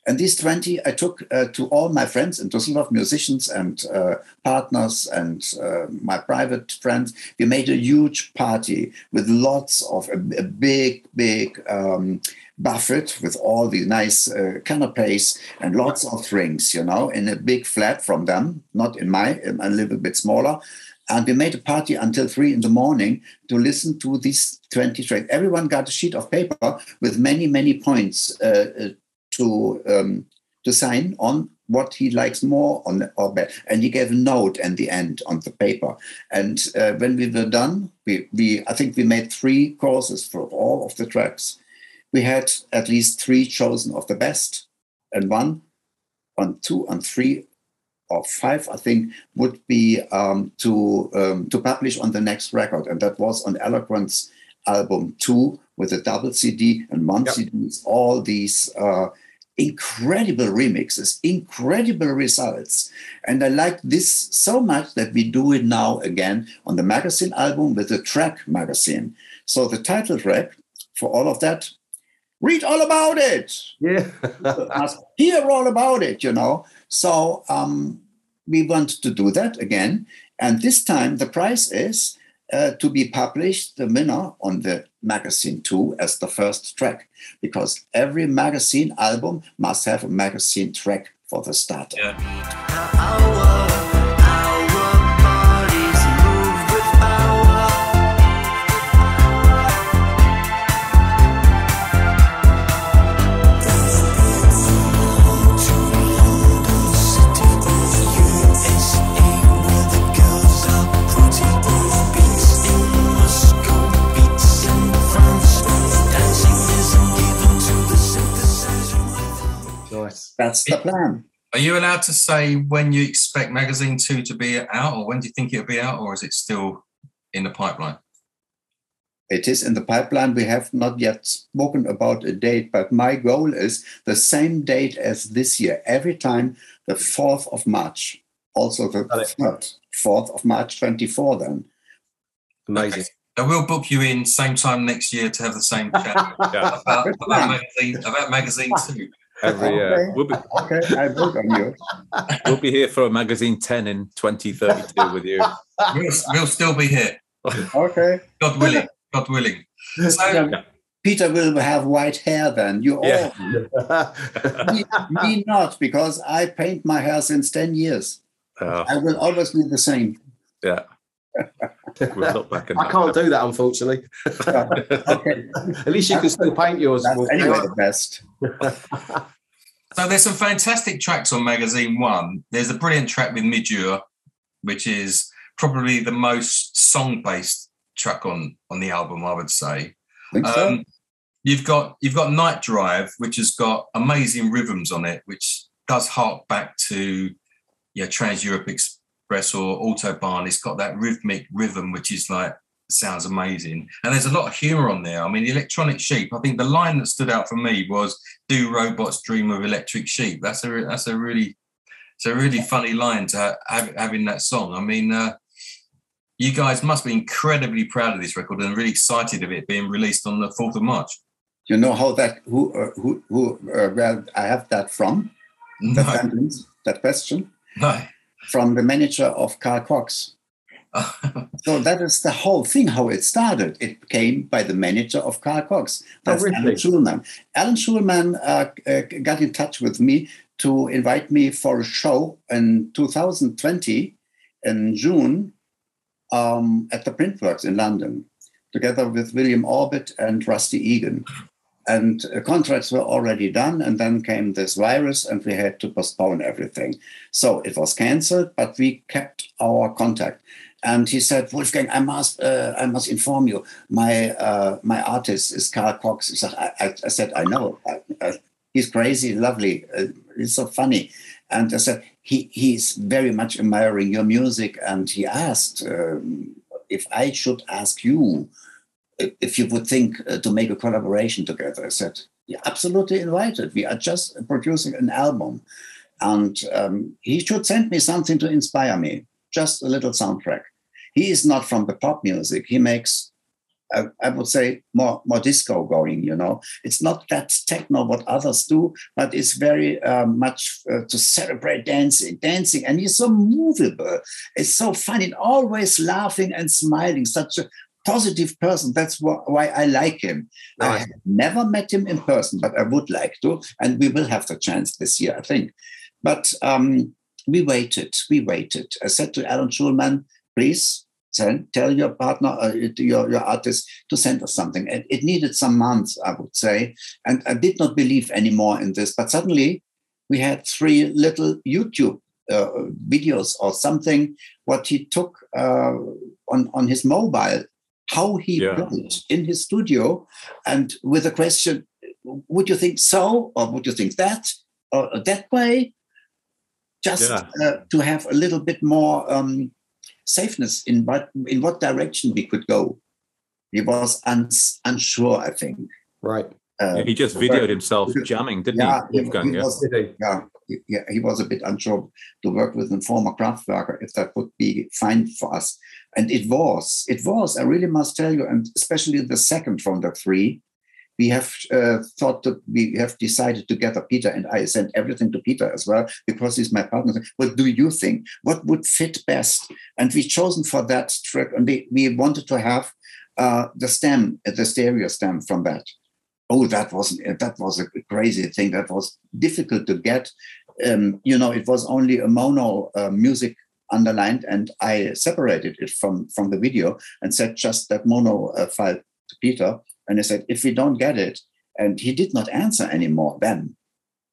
And these 20 I took uh, to all my friends in Düsseldorf, musicians and uh, partners and uh, my private friends. We made a huge party with lots of a, a big, big um, buffet with all the nice uh, canapes and lots of drinks, you know, in a big flat from them, not in my, a little bit smaller. And we made a party until three in the morning to listen to these 20 tracks. Everyone got a sheet of paper with many, many points uh, uh, to um, to sign on what he likes more on or better. And he gave a note at the end on the paper. And uh, when we were done, we, we I think we made three courses for all of the tracks. We had at least three chosen of the best, and one on two and three or five, I think, would be um, to um, to publish on the next record, and that was on Eloquence album two with a double CD and one CD. with All these uh, incredible remixes, incredible results, and I like this so much that we do it now again on the magazine album with the track magazine. So the title track for all of that. Read all about it. Yeah. hear all about it, you know. So um, we want to do that again. And this time the prize is uh, to be published, the winner on the magazine too, as the first track, because every magazine album must have a magazine track for the starter. Nice. That's the plan. Are you allowed to say when you expect magazine two to be out, or when do you think it'll be out, or is it still in the pipeline? It is in the pipeline. We have not yet spoken about a date, but my goal is the same date as this year, every time the 4th of March. Also the third, fourth of March 24 then. Amazing. Okay. I will book you in same time next year to have the same chat Yeah. about, about magazine about magazine two. Every year. Okay. We'll be, Okay, I vote on you. we'll be here for a magazine 10 in 2032 with you. We'll, we'll still be here, Okay. God willing. God willing. So Peter will have white hair then. You all Yeah. me, me not, because I paint my hair since 10 years. Uh, I will always be the same. yeah. We'll look back I can't do that, unfortunately. Okay. At least you can still paint yours. That's anyway the best. So there's some fantastic tracks on Magazine One. There's a brilliant track with Midge Ure, which is probably the most song-based track on on the album, I would say. Think so? Um, you've got you've got Night Drive, which has got amazing rhythms on it, which does hark back to yeah Trans Europe Express or Autobahn. It's got that rhythmic rhythm, which is like sounds amazing. And there's a lot of humor on there. I mean, the Electronic Sheep. I think the line that stood out for me was "Do robots dream of electric sheep?" That's a that's a really it's a really funny line to have having that song. I mean. Uh, you guys must be incredibly proud of this record and really excited of it being released on the 4th of March. You know how that who uh, who who uh, where I have that from? That No, sentence, that question no. from the manager of Carl Cox. So that is the whole thing. How it started. It came by the manager of Carl Cox. That's really? Alan Schulman. Alan Schulman uh, uh, got in touch with me to invite me for a show in 2020 in June um, at the Printworks in London, together with William Orbit and Rusty Egan. And uh, contracts were already done, and then came this virus, and we had to postpone everything. So it was cancelled, but we kept our contact. And he said, Wolfgang, I must, uh, I must inform you. My, uh, my artist is Carl Cox. I, I, I said, I know. I, he's crazy, lovely. Uh, he's so funny. And I said, he, he's very much admiring your music. And he asked um, if I should ask you if you would think uh, to make a collaboration together. I said, yeah, absolutely invited. We are just producing an album. And um, he should send me something to inspire me, just a little soundtrack. He is not from the pop music. He makes, uh, I would say, more, more disco going, you know. It's not that techno what others do, but it's very uh, much uh, to celebrate dancing, dancing. And he's so movable. It's so funny, always laughing and smiling, such a positive person. That's wh- why I like him. I have never met him in person, but I would like to, and we will have the chance this year, I think. But um, we waited, we waited. I said to Alan Schulman, please send, tell your partner, uh, your, your artist to send us something. And it needed some months, I would say. And I did not believe anymore in this. But suddenly we had three little YouTube uh, videos or something, what he took uh, on, on his mobile, how he Yeah. built in his studio, and with a question, would you think so, or would you think that, or that way? Just Yeah. uh, to have a little bit more um, safeness in what in what direction we could go. He was uns unsure, I think. Right. Uh, Yeah, he just videoed himself jamming, didn't yeah, he? he, Wolfgang, he yeah. was, yeah, he- yeah, he was a bit unsure to work with a former Kraftwerker if that would be fine for us. And it was, it was, I really must tell you, and especially the second from the three, we have uh, thought that we have decided together, Peter and I sent everything to Peter as well, because he's my partner. What do you think? What would fit best? And we chosen for that track, and we, we wanted to have uh, the stem, the stereo stem from that oh that wasn't that was a crazy thing that was difficult to get um, you know it was only a mono uh, music underlined and i separated it from from the video and said just that mono uh, file to peter and i said if we don't get it and he did not answer anymore then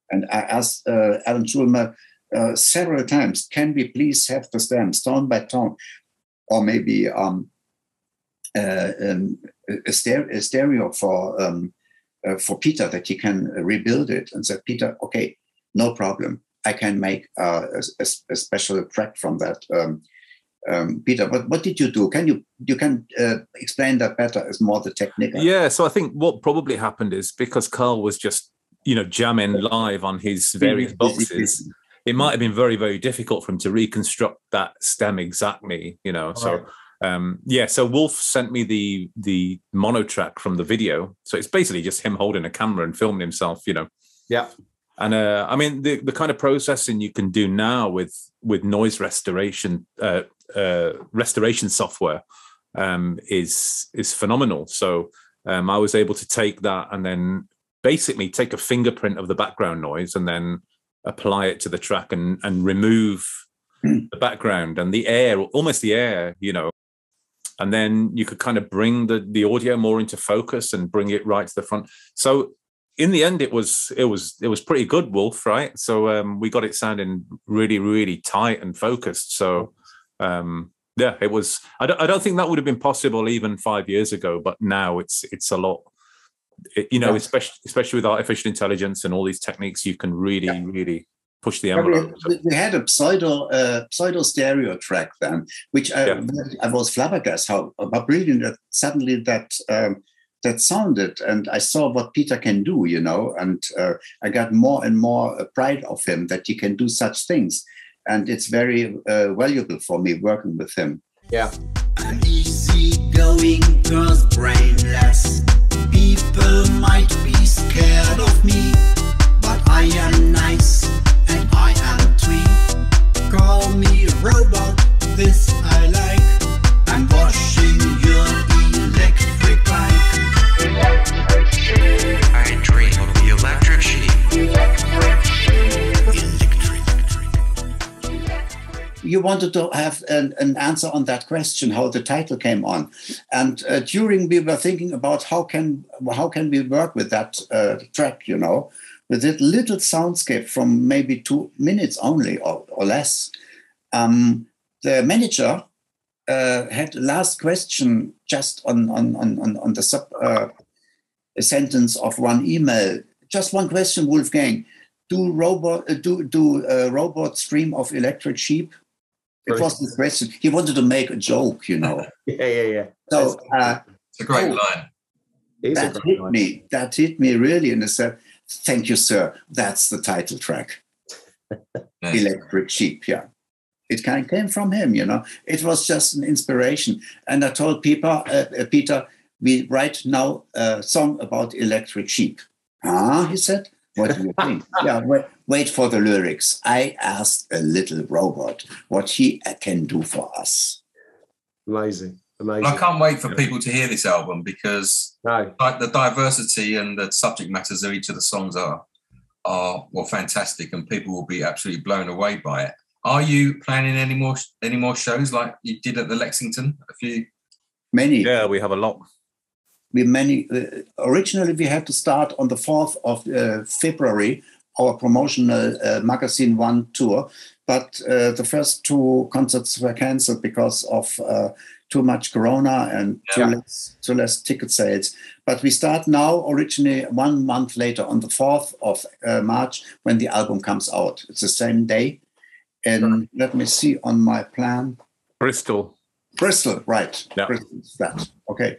and i asked uh, alan schulman uh, several times can we please have the stems tone by tone or maybe um, uh, um, a, ster- a stereo for um, uh, for Peter that he can rebuild it and said, Peter, okay, no problem. I can make uh, a, a, a special track from that. Um, Peter, what, what did you do? Can you you can uh, explain that better as more the technical? Yeah, so I think what probably happened is because Carl was just, you know, jamming live on his various boxes, it might have been very very difficult for him to reconstruct that stem exactly. You know, so. Right. Um, yeah, so Wolf sent me the the mono track from the video. So it's basically just him holding a camera and filming himself, you know. Yeah. And uh, I mean, the, the kind of processing you can do now with with noise restoration uh, uh, restoration software um, is is phenomenal. So um, I was able to take that and then basically take a fingerprint of the background noise and then apply it to the track and and remove the background and the air, almost the air, you know. And then you could kind of bring the the audio more into focus and bring it right to the front. So in the end, it was it was it was pretty good, Wolf. Right. So um, we got it sounding really really tight and focused. So um, yeah, it was. I don't, I don't think that would have been possible even five years ago, but now it's it's a lot. It, you know, Yeah. especially especially with artificial intelligence and all these techniques, you can really really push the envelope. We- we had a pseudo uh, pseudo stereo track then, which I, I was flabbergasted how, how brilliant that suddenly that um, that sounded, and I saw what Peter can do, you know, and uh, I got more and more uh, pride of him that he can do such things, and it's very uh, valuable for me working with him. Yeah. I'm easy going, cause brainless. People might be scared of me, wanted to have an, an answer on that question how the title came on. And uh, during we were thinking about how can how can we work with that uh, track you know with that little soundscape from maybe two minutes only or, or less. Um, the manager uh, had last question just on on on on, the sub uh, sentence of one email. Just one question wolfgang. Do robot uh, do do uh, robots stream of electric sheep it was the question. He wanted to make a joke, you know. Yeah, yeah, yeah. So uh, It's a great Oh. line. It is that great hit line. me. That hit me really, and I said, "Thank you, sir. That's the title track, Yeah. Electric Sheep." Yeah, it kind of came from him, you know. It was just an inspiration, and I told Peter, uh, uh, Peter, we write now a song about electric sheep. Ah, he said. What do you think? yeah, wait, wait for the lyrics. I asked a little robot what he can do for us. Amazing. Amazing. And I can't wait for people to hear this album because No. like the diversity and the subject matters of each of the songs are are well fantastic and people will be absolutely blown away by it. Are you planning any more any more shows like you did at the Lexington a few Many. yeah, we have a lot. we many uh, originally we had to start on the 4th of uh, february our promotional uh, magazine one tour but uh, the first two concerts were cancelled because of uh, too much corona and too, less, too less ticket sales but we start now originally one month later on the 4th of uh, march when the album comes out it's the same day and let me see on my plan Bristol. Bristol, right. Yeah. Bristol's that. Okay.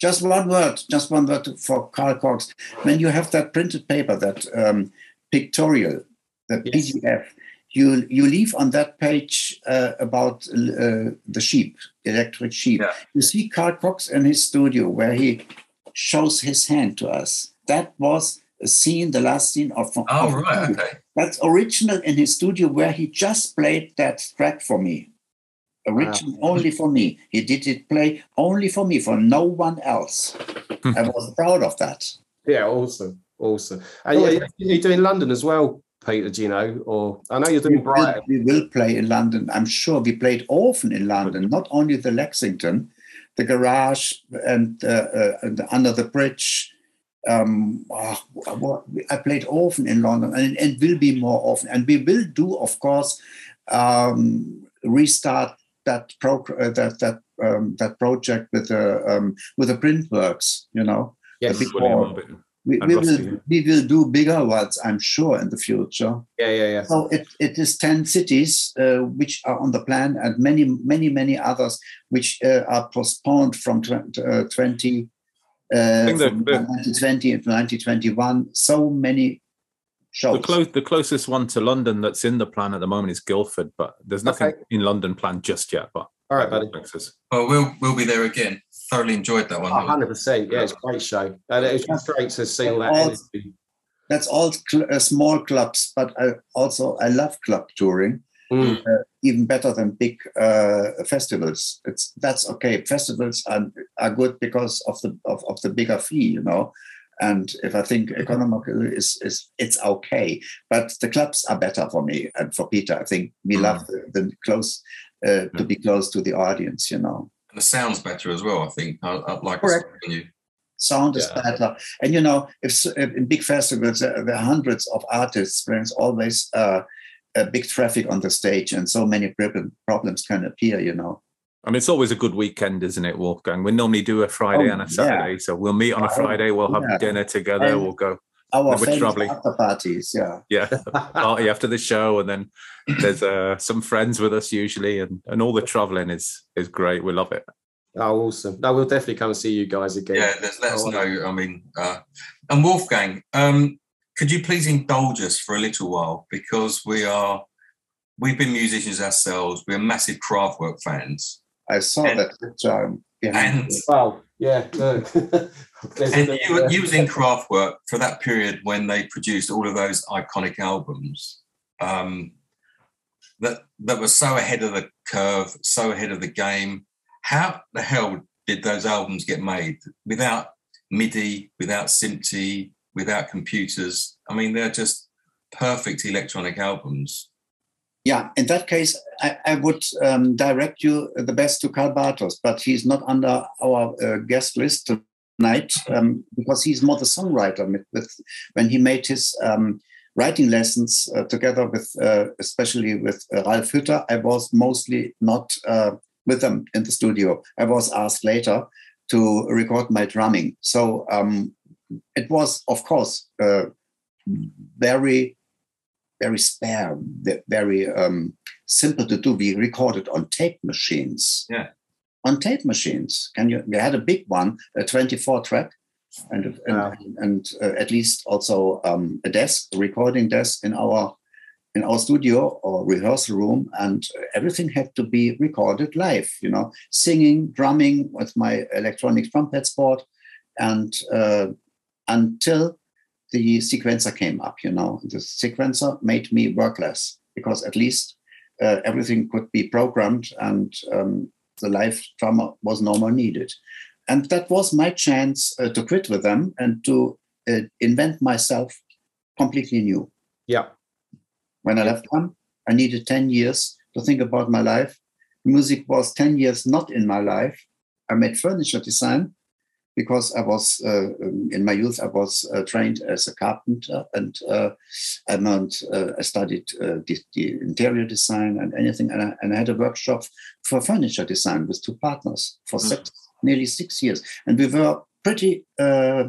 Just one word, just one word for Carl Cox. When you have that printed paper, that um, pictorial, the Yes. PDF, you you leave on that page uh, about uh, the sheep, electric sheep. Yeah. You see Carl Cox in his studio where he shows his hand to us. That was a scene, the last scene of. Oh of- right, okay. That's original in his studio where he just played that track for me. Original only for me. He did it play only for me, for no one else. I was proud of that. Yeah, awesome. Awesome. And Oh, yeah, you're doing London as well, Peter, do you know? Or I know you're We doing will, we will play in London. I'm sure we played often in London, not only the Lexington, the garage and, uh, uh, and under the bridge. Um, what- I played often in London and, and will be more often. And we will do, of course, um, restart that pro- uh, that that um, that project with the um, with the Printworks. You know, Yes. Big William hall. Orbit. we, we will we will do bigger ones. I'm sure in the future. Yeah, yeah, yeah. So it, it is 10 cities uh, which are on the plan and many, many, many others which uh, are postponed from tw- uh, 20, uh, from 1920 and 1921. So many shows. The, clo- the closest one to London that's in the plan at the moment is Guildford, but there's nothing Okay. in London planned just yet. But All right, buddy. Texas. Well, we'll we'll be there again. Thoroughly enjoyed that one. hundred percent. Yeah, it's a great show, and it was just great to see all that All- energy. That's all cl- uh, small clubs, but I also I love club touring. Mm. uh, even better than big uh, festivals. It's that's okay. Festivals are, are good because of the of, of the bigger fee, you know. And if I think economically is is it's okay, but the clubs are better for me and for Peter. I think we Mm. love the, the close uh, to be close to the audience, you know. And the sound's better as well. I think. I, I like Correct. when you. sound is Yeah. better. And you know, if, if in big festivals uh, there are hundreds of artists, there's always uh, a big traffic on the stage, and so many prob- problems can appear. You know. And it's always a good weekend, isn't it, Wolfgang? We normally do a Friday Oh, and a yeah. Saturday. So we'll meet on a Oh, Friday, we'll have yeah. dinner together, And- we'll go, Our We're famous traveling. after parties, yeah. yeah, party after the show. And then there's uh, some friends with us usually. And, and all the traveling is is great. We love it. Oh, awesome! No, we'll definitely come and see you guys again. Yeah, let's, let us Oh, know. I mean, uh, and Wolfgang, um, could you please indulge us for a little while because we are we've been musicians ourselves. We're massive Kraftwerk fans, I saw And- that picture um, behind and you. Yeah. and you, were- you was in Kraftwerk for that period when they produced all of those iconic albums um, that that were so ahead of the curve, so ahead of the game. How the hell did those albums get made without MIDI, without SMPTE, without computers? I mean, they're just perfect electronic albums. Yeah, in that case, I, I would um, direct you the best to Karl Bartos, but he's not under our uh, guest list tonight um, because he's more the songwriter. With, with when he made his um, writing lessons uh, together with, uh, especially with uh, Ralf Hütter, I was mostly not uh, with them in the studio. I was asked later to record my drumming, so um, it was, of course, uh, very very spare, very um, simple to do. We recorded on tape machines. Yeah. On tape machines. Can you? We had a big one, a 24 track, and and, uh, at least also um, a desk, a recording desk in our in our studio or rehearsal room, and everything had to be recorded live. You know, singing, drumming with my electronic trumpet board, and uh, until the sequencer came up, you know. The sequencer made me work less because at least uh, everything could be programmed and um, the live drummer was no more needed. And that was my chance uh, to quit with them and to uh, invent myself completely new. yeah. When I left them, I needed 10 years to think about my life. Music was 10 years not in my life. I made furniture design because I was uh, um, in my youth. I was uh, trained as a carpenter, and uh, I, uh, I studied uh, the, the interior design and anything. And I, and I had a workshop for furniture design with two partners for six, nearly six years, and we were pretty uh,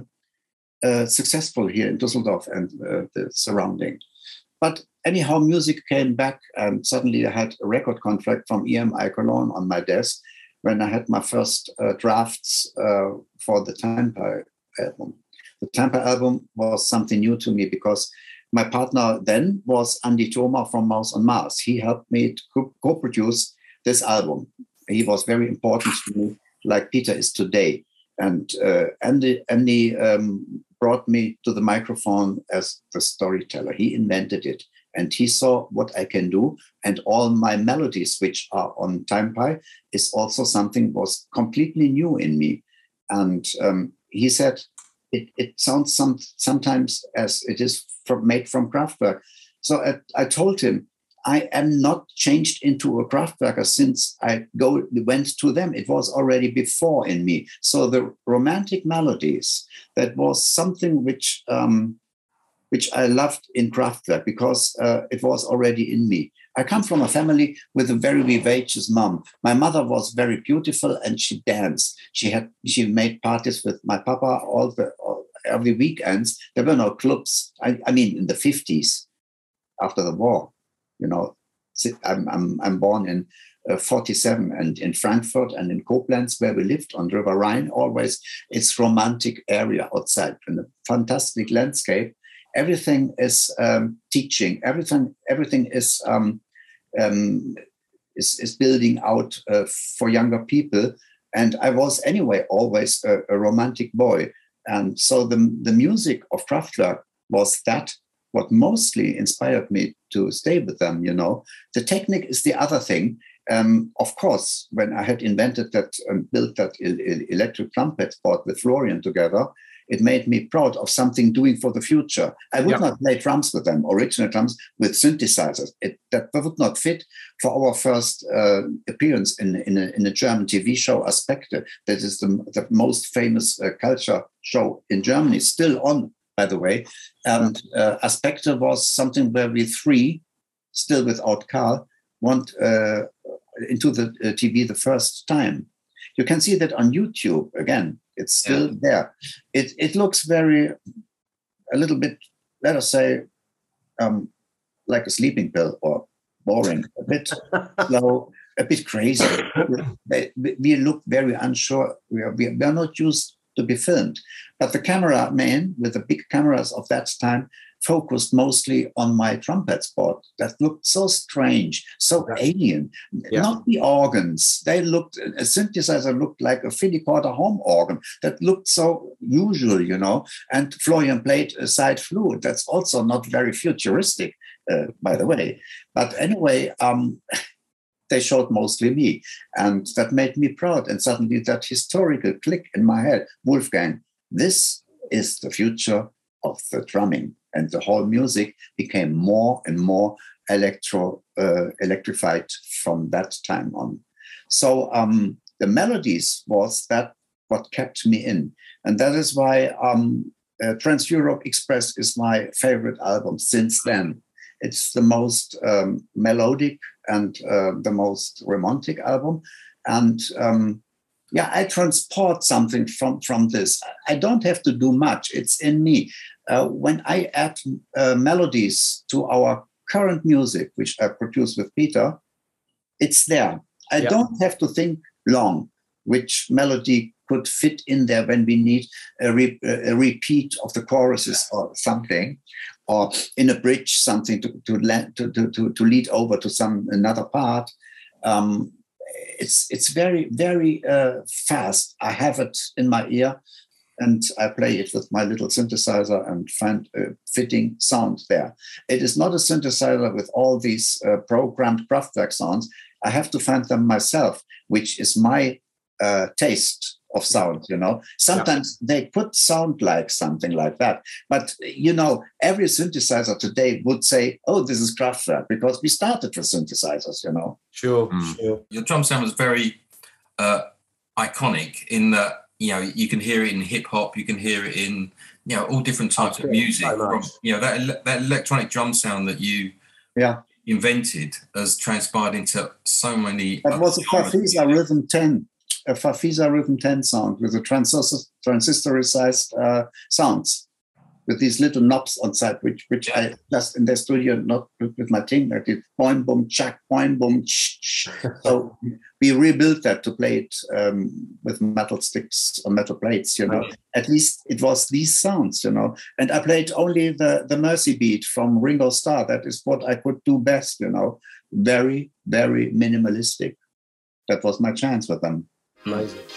uh, successful here in Düsseldorf and uh, the surrounding. But anyhow, music came back, and suddenly I had a record contract from EMI Cologne on my desk when I had my first uh, drafts uh, for the Time Pie album. The Time Pie album was something new to me because my partner then was Andy Thoma from Mouse on Mars. He helped me to co- co-produce this album. He was very important to me, like Peter is today. And uh, Andy, Andy um, brought me to the microphone as the storyteller. He invented it and he saw what I can do. And all my melodies, which are on Time Pie, is also something was completely new in me. And um, he said, it, it sounds some, sometimes as it is from, made from Kraftwerk. So I, I told him, I am not changed into a Kraftwerker since I go went to them. It was already before in me. So the romantic melodies, that was something which um, which I loved in Kraftwerk because uh, it was already in me. I come from a family with a very vivacious mom. My mother was very beautiful and she danced. She had she made parties with my papa all the all, every weekends. There were no clubs. I, I mean, in the fifties, after the war, you know. I'm I'm, I'm born in uh, 47 and in Frankfurt and in Koblenz where we lived on the River Rhine. Always it's romantic area outside and a fantastic landscape everything is um, teaching, everything everything is um, um, is, is building out uh, for younger people. And I was anyway always a, a romantic boy, and so the the music of Kraftwerk was that what mostly inspired me to stay with them. You know, the technique is the other thing. Um, of course, when I had invented that and built that el- el- electric trumpet board with Florian together, it made me proud of something doing for the future. I would Yeah. not play drums with them, original drums with synthesizers. It, that would not fit for our first uh, appearance in, in, a, in a German TV show, Aspekte. That is the, the most famous uh, culture show in Germany, still on, by the way. And uh, Aspekte was something where we three, still without Karl, went uh, into the uh, TV the first time. You can see that on YouTube again. It's still there. It it looks very, a little bit, let us say, um, like a sleeping pill or boring, a bit slow, a bit crazy. We- we look very unsure. We are, we are not used to be filmed. But the camera man with the big cameras of that time focused mostly on my trumpet spot that looked so strange, so alien. Yeah. Not the organs. They looked, a synthesizer looked like a Philicorda home organ that looked so usual, you know. And Florian played a side flute. That's also not very futuristic, uh, by the way. But anyway, um, they showed mostly me. And that made me proud. And suddenly that historical click in my head Wolfgang, this is the future of the drumming. And the whole music became more and more electro uh, electrified from that time on. So um, the melodies was that what kept me in, and that is why um, uh, Trans Europe Express is my favorite album since then. It's the most um, melodic and uh, the most romantic album, and um, yeah, I transport something from from this. I don't have to do much; it's in me. Uh, when I add uh, melodies to our current music, which I produce with Peter, it's there. I Yeah. don't have to think long which melody could fit in there when we need a, re- a repeat of the choruses or something, or in a bridge something to to, to, to, to, to lead over to some another part. Um, it's it's very very uh, fast. I have it in my ear, and I play it with my little synthesizer and find a fitting sound there. It is not a synthesizer with all these uh, programmed Kraftwerk sounds. I have to find them myself, which is my uh, taste of sound. You know, sometimes they could sound like something like that, but you know, every synthesizer today would say, "Oh, this is Kraftwerk," because we started with synthesizers. You know. Sure, Mm. sure. your drum sound was very uh, iconic in that you know you can hear it in hip hop, you can hear it in you know all different types of music. so. From, you know that ele- that electronic drum sound that you Yeah. invented has transpired into so many. That was a other Rhythm 10, a Farfisa Rhythm 10 sound with the transistor, transistorized uh, sounds with these little knobs on side, which which I just in the studio, not with, my thing, I did boing, boom, chuck, boing, boom, ch. So we rebuilt that to play it um, with metal sticks or metal plates, you know. At least it was these sounds, you know. And I played only the, the Mersey beat from Ringo Starr. That is what I could do best, you know. Very, very minimalistic. That was my chance with them. Amazing.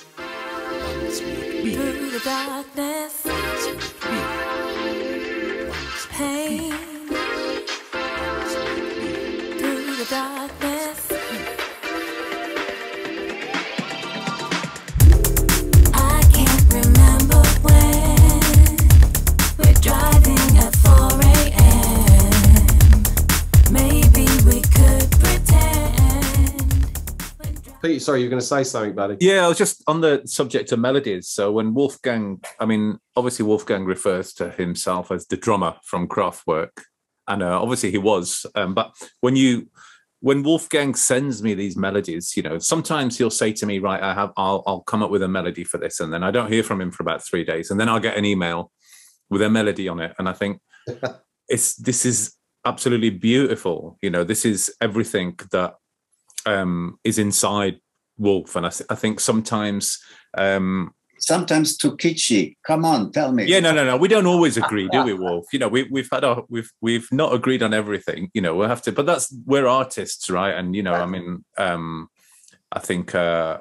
Pete, sorry, you were going to say something, buddy. Yeah, I was just on the subject of melodies. So when Wolfgang, I mean, obviously Wolfgang refers to himself as the drummer from Kraftwerk, and uh, obviously he was. Um, but when you, when Wolfgang sends me these melodies, you know, sometimes he'll say to me, "Right, I have, I'll, I'll come up with a melody for this," and then I don't hear from him for about three days, and then I'll get an email with a melody on it, and I think it's this is absolutely beautiful. You know, this is everything that um, is inside Wolf, and I, th- I think sometimes um, sometimes too kitschy. Come on, tell me. Yeah, no, no, no. We don't always agree, do we, Wolf? You know, we, we've had our we've we've not agreed on everything. You know, we'll have to, but that's we're artists, right? And you know, I mean, um, I think uh,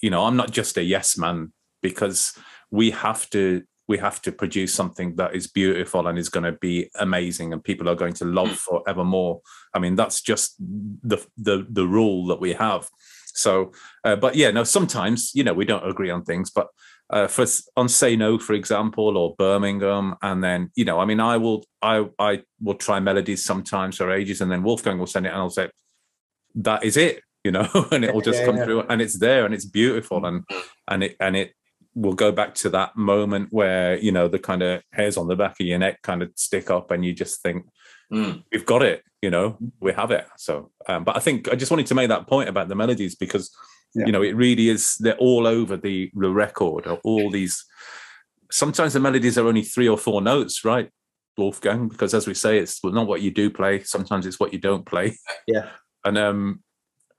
you know, I'm not just a yes man because we have to we have to produce something that is beautiful and is going to be amazing and people are going to love forevermore. I mean, that's just the the the rule that we have. So, uh, but yeah, no, sometimes you know we don't agree on things, but uh, for on say no, for example, or Birmingham, and then you know, I mean, I will I I will try melodies sometimes for ages, and then Wolfgang will send it, and I'll say that is it, you know, and it will just Yeah, come yeah. through, and it's there, and it's beautiful, and and it and it will go back to that moment where you know the kind of hairs on the back of your neck kind of stick up, and you just think Mm. we've got it, you know, we have it. So, um, but I think I just wanted to make that point about the melodies because Yeah. you know it really is they're all over the, the record or all these sometimes the melodies are only three or four notes right wolfgang because as we say it's not what you do play sometimes it's what you don't play Yeah. and um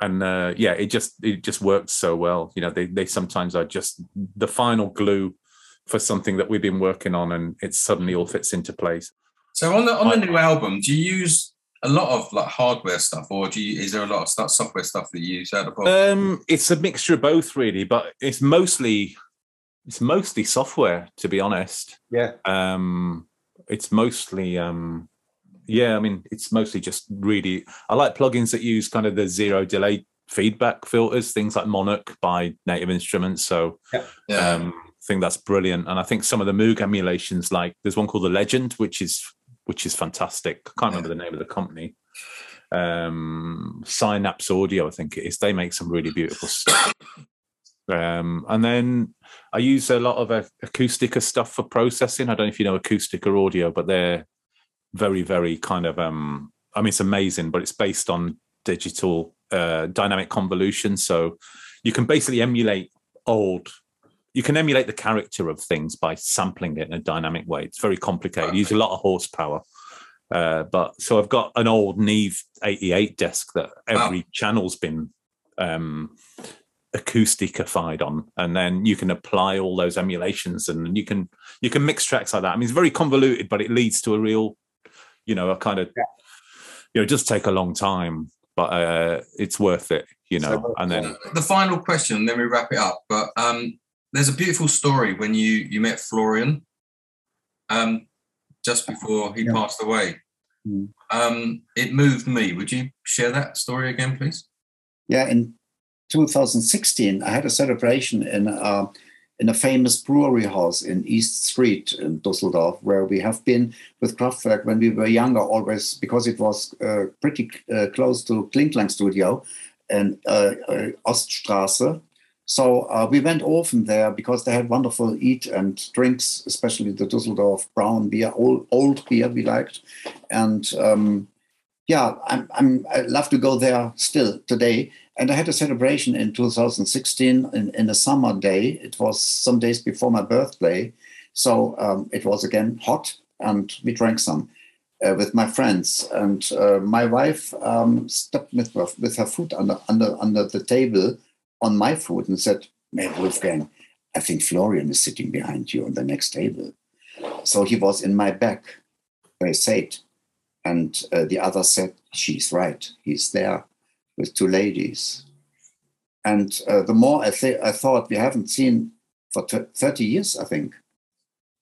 and uh yeah it just it just works so well you know they they sometimes are just the final glue for something that we've been working on and it suddenly all fits into place So on the on the new album, do you use a lot of like hardware stuff, or do you is there a lot of stuff, software stuff that you use out of box? Um, it's a mixture of both, really, but it's mostly it's mostly software, to be honest. Yeah. Um, it's mostly um, yeah. I mean, it's mostly just really. I like plugins that use kind of the zero delay feedback filters, things like Monark by Native Instruments. So yeah. um, I think that's brilliant, and I think some of the Moog emulations, like there's one called the Legend, which is which is fantastic. I can't remember the name of the company. Um, Synapse Audio, I think it is. They make some really beautiful stuff. Um, and then I use a lot of uh, Acustica stuff for processing. I don't know if you know Acustica or audio, but they're very, very kind of. Um, I mean, it's amazing, but it's based on digital uh, dynamic convolution. So you can basically emulate old you can emulate the character of things by sampling it in a dynamic way. It's very complicated. You use a lot of horsepower. Uh, but so I've got an old Neve 88 desk that every channel's been um, acousticified on, and then you can apply all those emulations, and you can you can mix tracks like that. I mean, it's very convoluted, but it leads to a real, you know, a kind of, you know, just take a long time, but uh, it's worth it, you know. And then the final question, and then we wrap it up. But um, there's a beautiful story when you you met Florian, um, just before he Yeah. passed away. Mm. Um, it moved me. Would you share that story again, please? Yeah, in 2016, I had a celebration in uh, in a famous brewery house in East Street in Dusseldorf, where we have been with Kraftwerk when we were younger, always because it was uh, pretty uh, close to Kling Klang Studio and uh, uh, Oststraße. So uh, we went often there because they had wonderful eat and drinks, especially the Dusseldorf brown beer, old, old beer we liked, and. Um, yeah, I'm, I'm, I love to go there still today. And I had a celebration in 2016 in, in a summer day. It was some days before my birthday. So um, it was again hot, and we drank some uh, with my friends. And uh, my wife um, stepped with her, with her foot under, under, under the table on my foot and said, Man, Wolfgang, I think Florian is sitting behind you on the next table. So he was in my back, they said. And uh, the other said, She's right. He's there with two ladies. And uh, the more I, th- I thought, we haven't seen for t- 30 years, I think.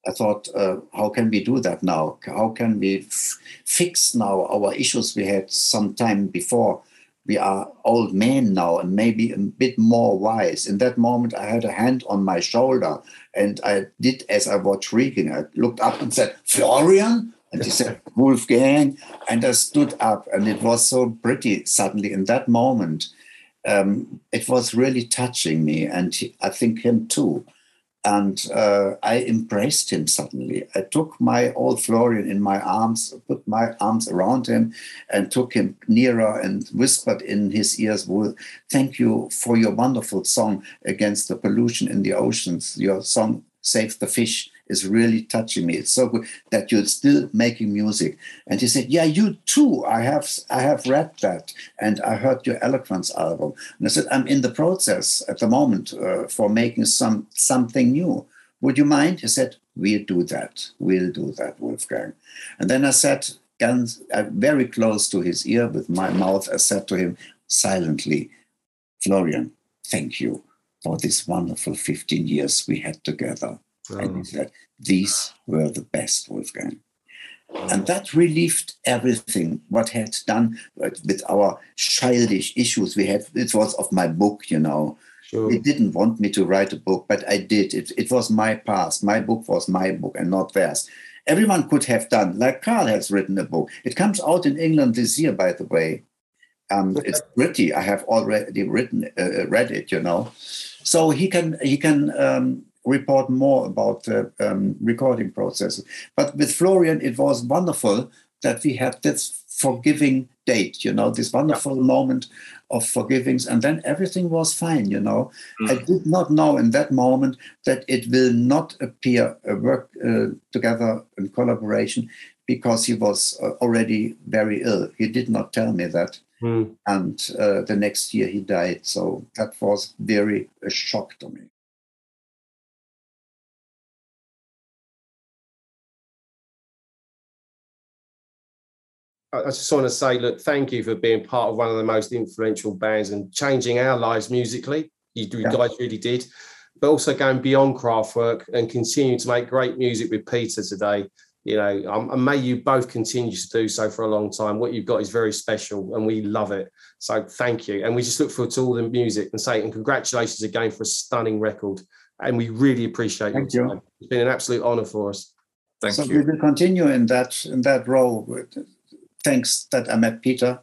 I thought, uh, how can we do that now? How can we f- fix now our issues we had some time before? We are old men now and maybe a bit more wise. In that moment, I had a hand on my shoulder and I did as I was reading. I looked up and said, Florian? And he said, Wolfgang. And I stood up, and it was so pretty suddenly in that moment. Um, it was really touching me, and he, I think him too. And uh, I embraced him suddenly. I took my old Florian in my arms, put my arms around him, and took him nearer and whispered in his ears, "Wolf, Thank you for your wonderful song against the pollution in the oceans. Your song saved the fish is really touching me. It's so good that you're still making music. And he said, Yeah, you too. I have I have read that and I heard your Eloquence album. And I said, I'm in the process at the moment uh, for making some something new. Would you mind? He said, We'll do that. We'll do that, Wolfgang. And then I said, ganz, uh, very close to his ear with my mouth, I said to him silently, Florian, thank you for this wonderful 15 years we had together. And he said, These were the best, Wolfgang. And that relieved everything what had done with our childish issues we had. It was of my book, you know. Sure. He didn't want me to write a book, but I did. It, it was my past. My book was my book and not theirs. Everyone could have done, like Karl has written a book. It comes out in England this year, by the way. Um, it's pretty. I have already written, uh, read it, you know. So he can he can um, report more about the um, recording process. But with Florian, it was wonderful that we had this forgiving date, you know, this wonderful moment of forgivings, and then everything was fine, you know. I did not know in that moment that it will not appear a work uh, together in collaboration because he was uh, already very ill. He did not tell me that. Hmm. And uh, the next year he died. So that was very a shock to me. I I just want to say, look, thank you for being part of one of the most influential bands and changing our lives musically. You, you Yeah. guys really did, but also going beyond Kraftwerk and continuing to make great music with Peter today. You know, um, and may you both continue to do so for a long time. What you've got is very special, and we love it. So thank you, and we just look forward to all the music and say, and congratulations again for a stunning record. And we really appreciate Thank your you. time. It's been an absolute honor for us. Thank so you. we will continue in that in that role. With- Thanks that I met Peter.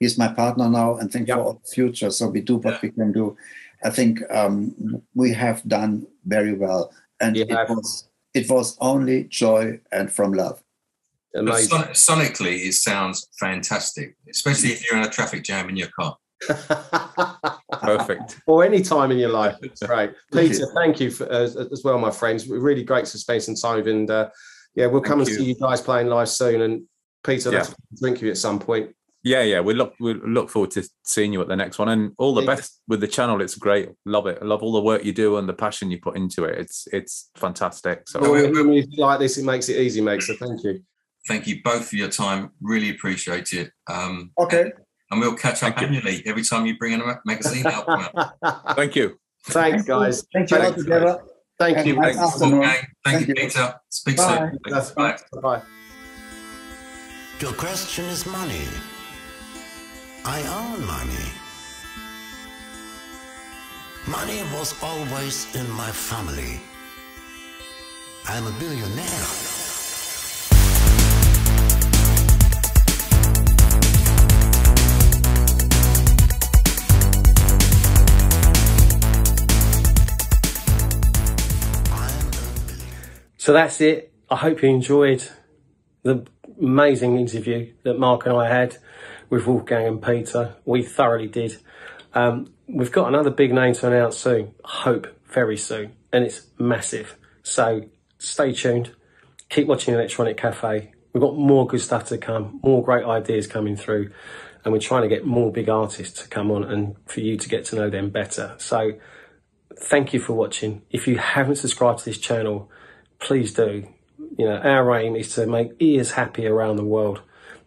He's my partner now, and think Yeah. for all the future. So we do what we can do. I think um, we have done very well, and You it was it was only joy and from love. But son- sonically, it sounds fantastic, especially if you're in a traffic jam in your car. Perfect. or any time in your life. It's great. Peter, you. thank you for, uh, as well, my friends. Really great to spend some time with. And uh, yeah, we'll come Thank and you. see you guys playing live soon. And Peter, Yeah. let's drink you at some point. Yeah, yeah. We look we look forward to seeing you at the next one, and all the Yeah. best with the channel. It's great. Love it. I love all the work you do and the passion you put into it. It's it's fantastic. So When we do like this, it makes it easy, mate. So thank you. Thank you both for your time. Really appreciate it. Um, Okay. And we'll catch up Thank you. annually every time you bring in a magazine out. thank you. Thanks, guys. Thank you all Thanks. Thank you. nice mate. afternoon. Okay, Thank, Thank you, you. Peter. Speak Bye. soon. Bye. Bye. Your question is money. I own money. Money was always in my family. I'm a billionaire. So that's it. I hope you enjoyed the amazing interview that Mark and I had with Wolfgang and Peter. We thoroughly did. Um, we've got another big name to announce soon. Hope very soon, and it's massive. So stay tuned. Keep watching Electronic Cafe. We've got more good stuff to come, more great ideas coming through, and we're trying to get more big artists to come on and for you to get to know them better. So thank you for watching. If you haven't subscribed to this channel, please do. You know, our aim is to make ears happy around the world,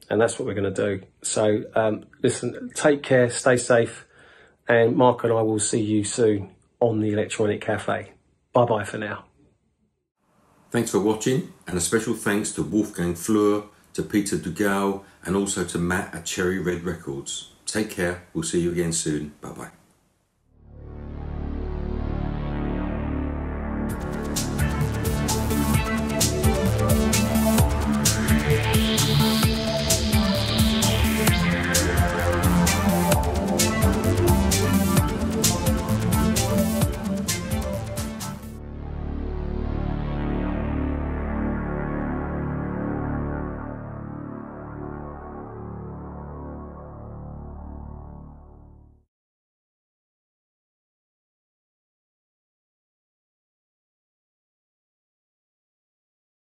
and that's what we're going to do. So, um, listen, take care, stay safe, and Mark and I will see you soon on the Electronic Cafe. Bye bye for now. Thanks for watching, and a special thanks to Wolfgang Flur, to Peter Duggal, and also to Matt at Cherry Red Records. Take care. We'll see you again soon. Bye bye.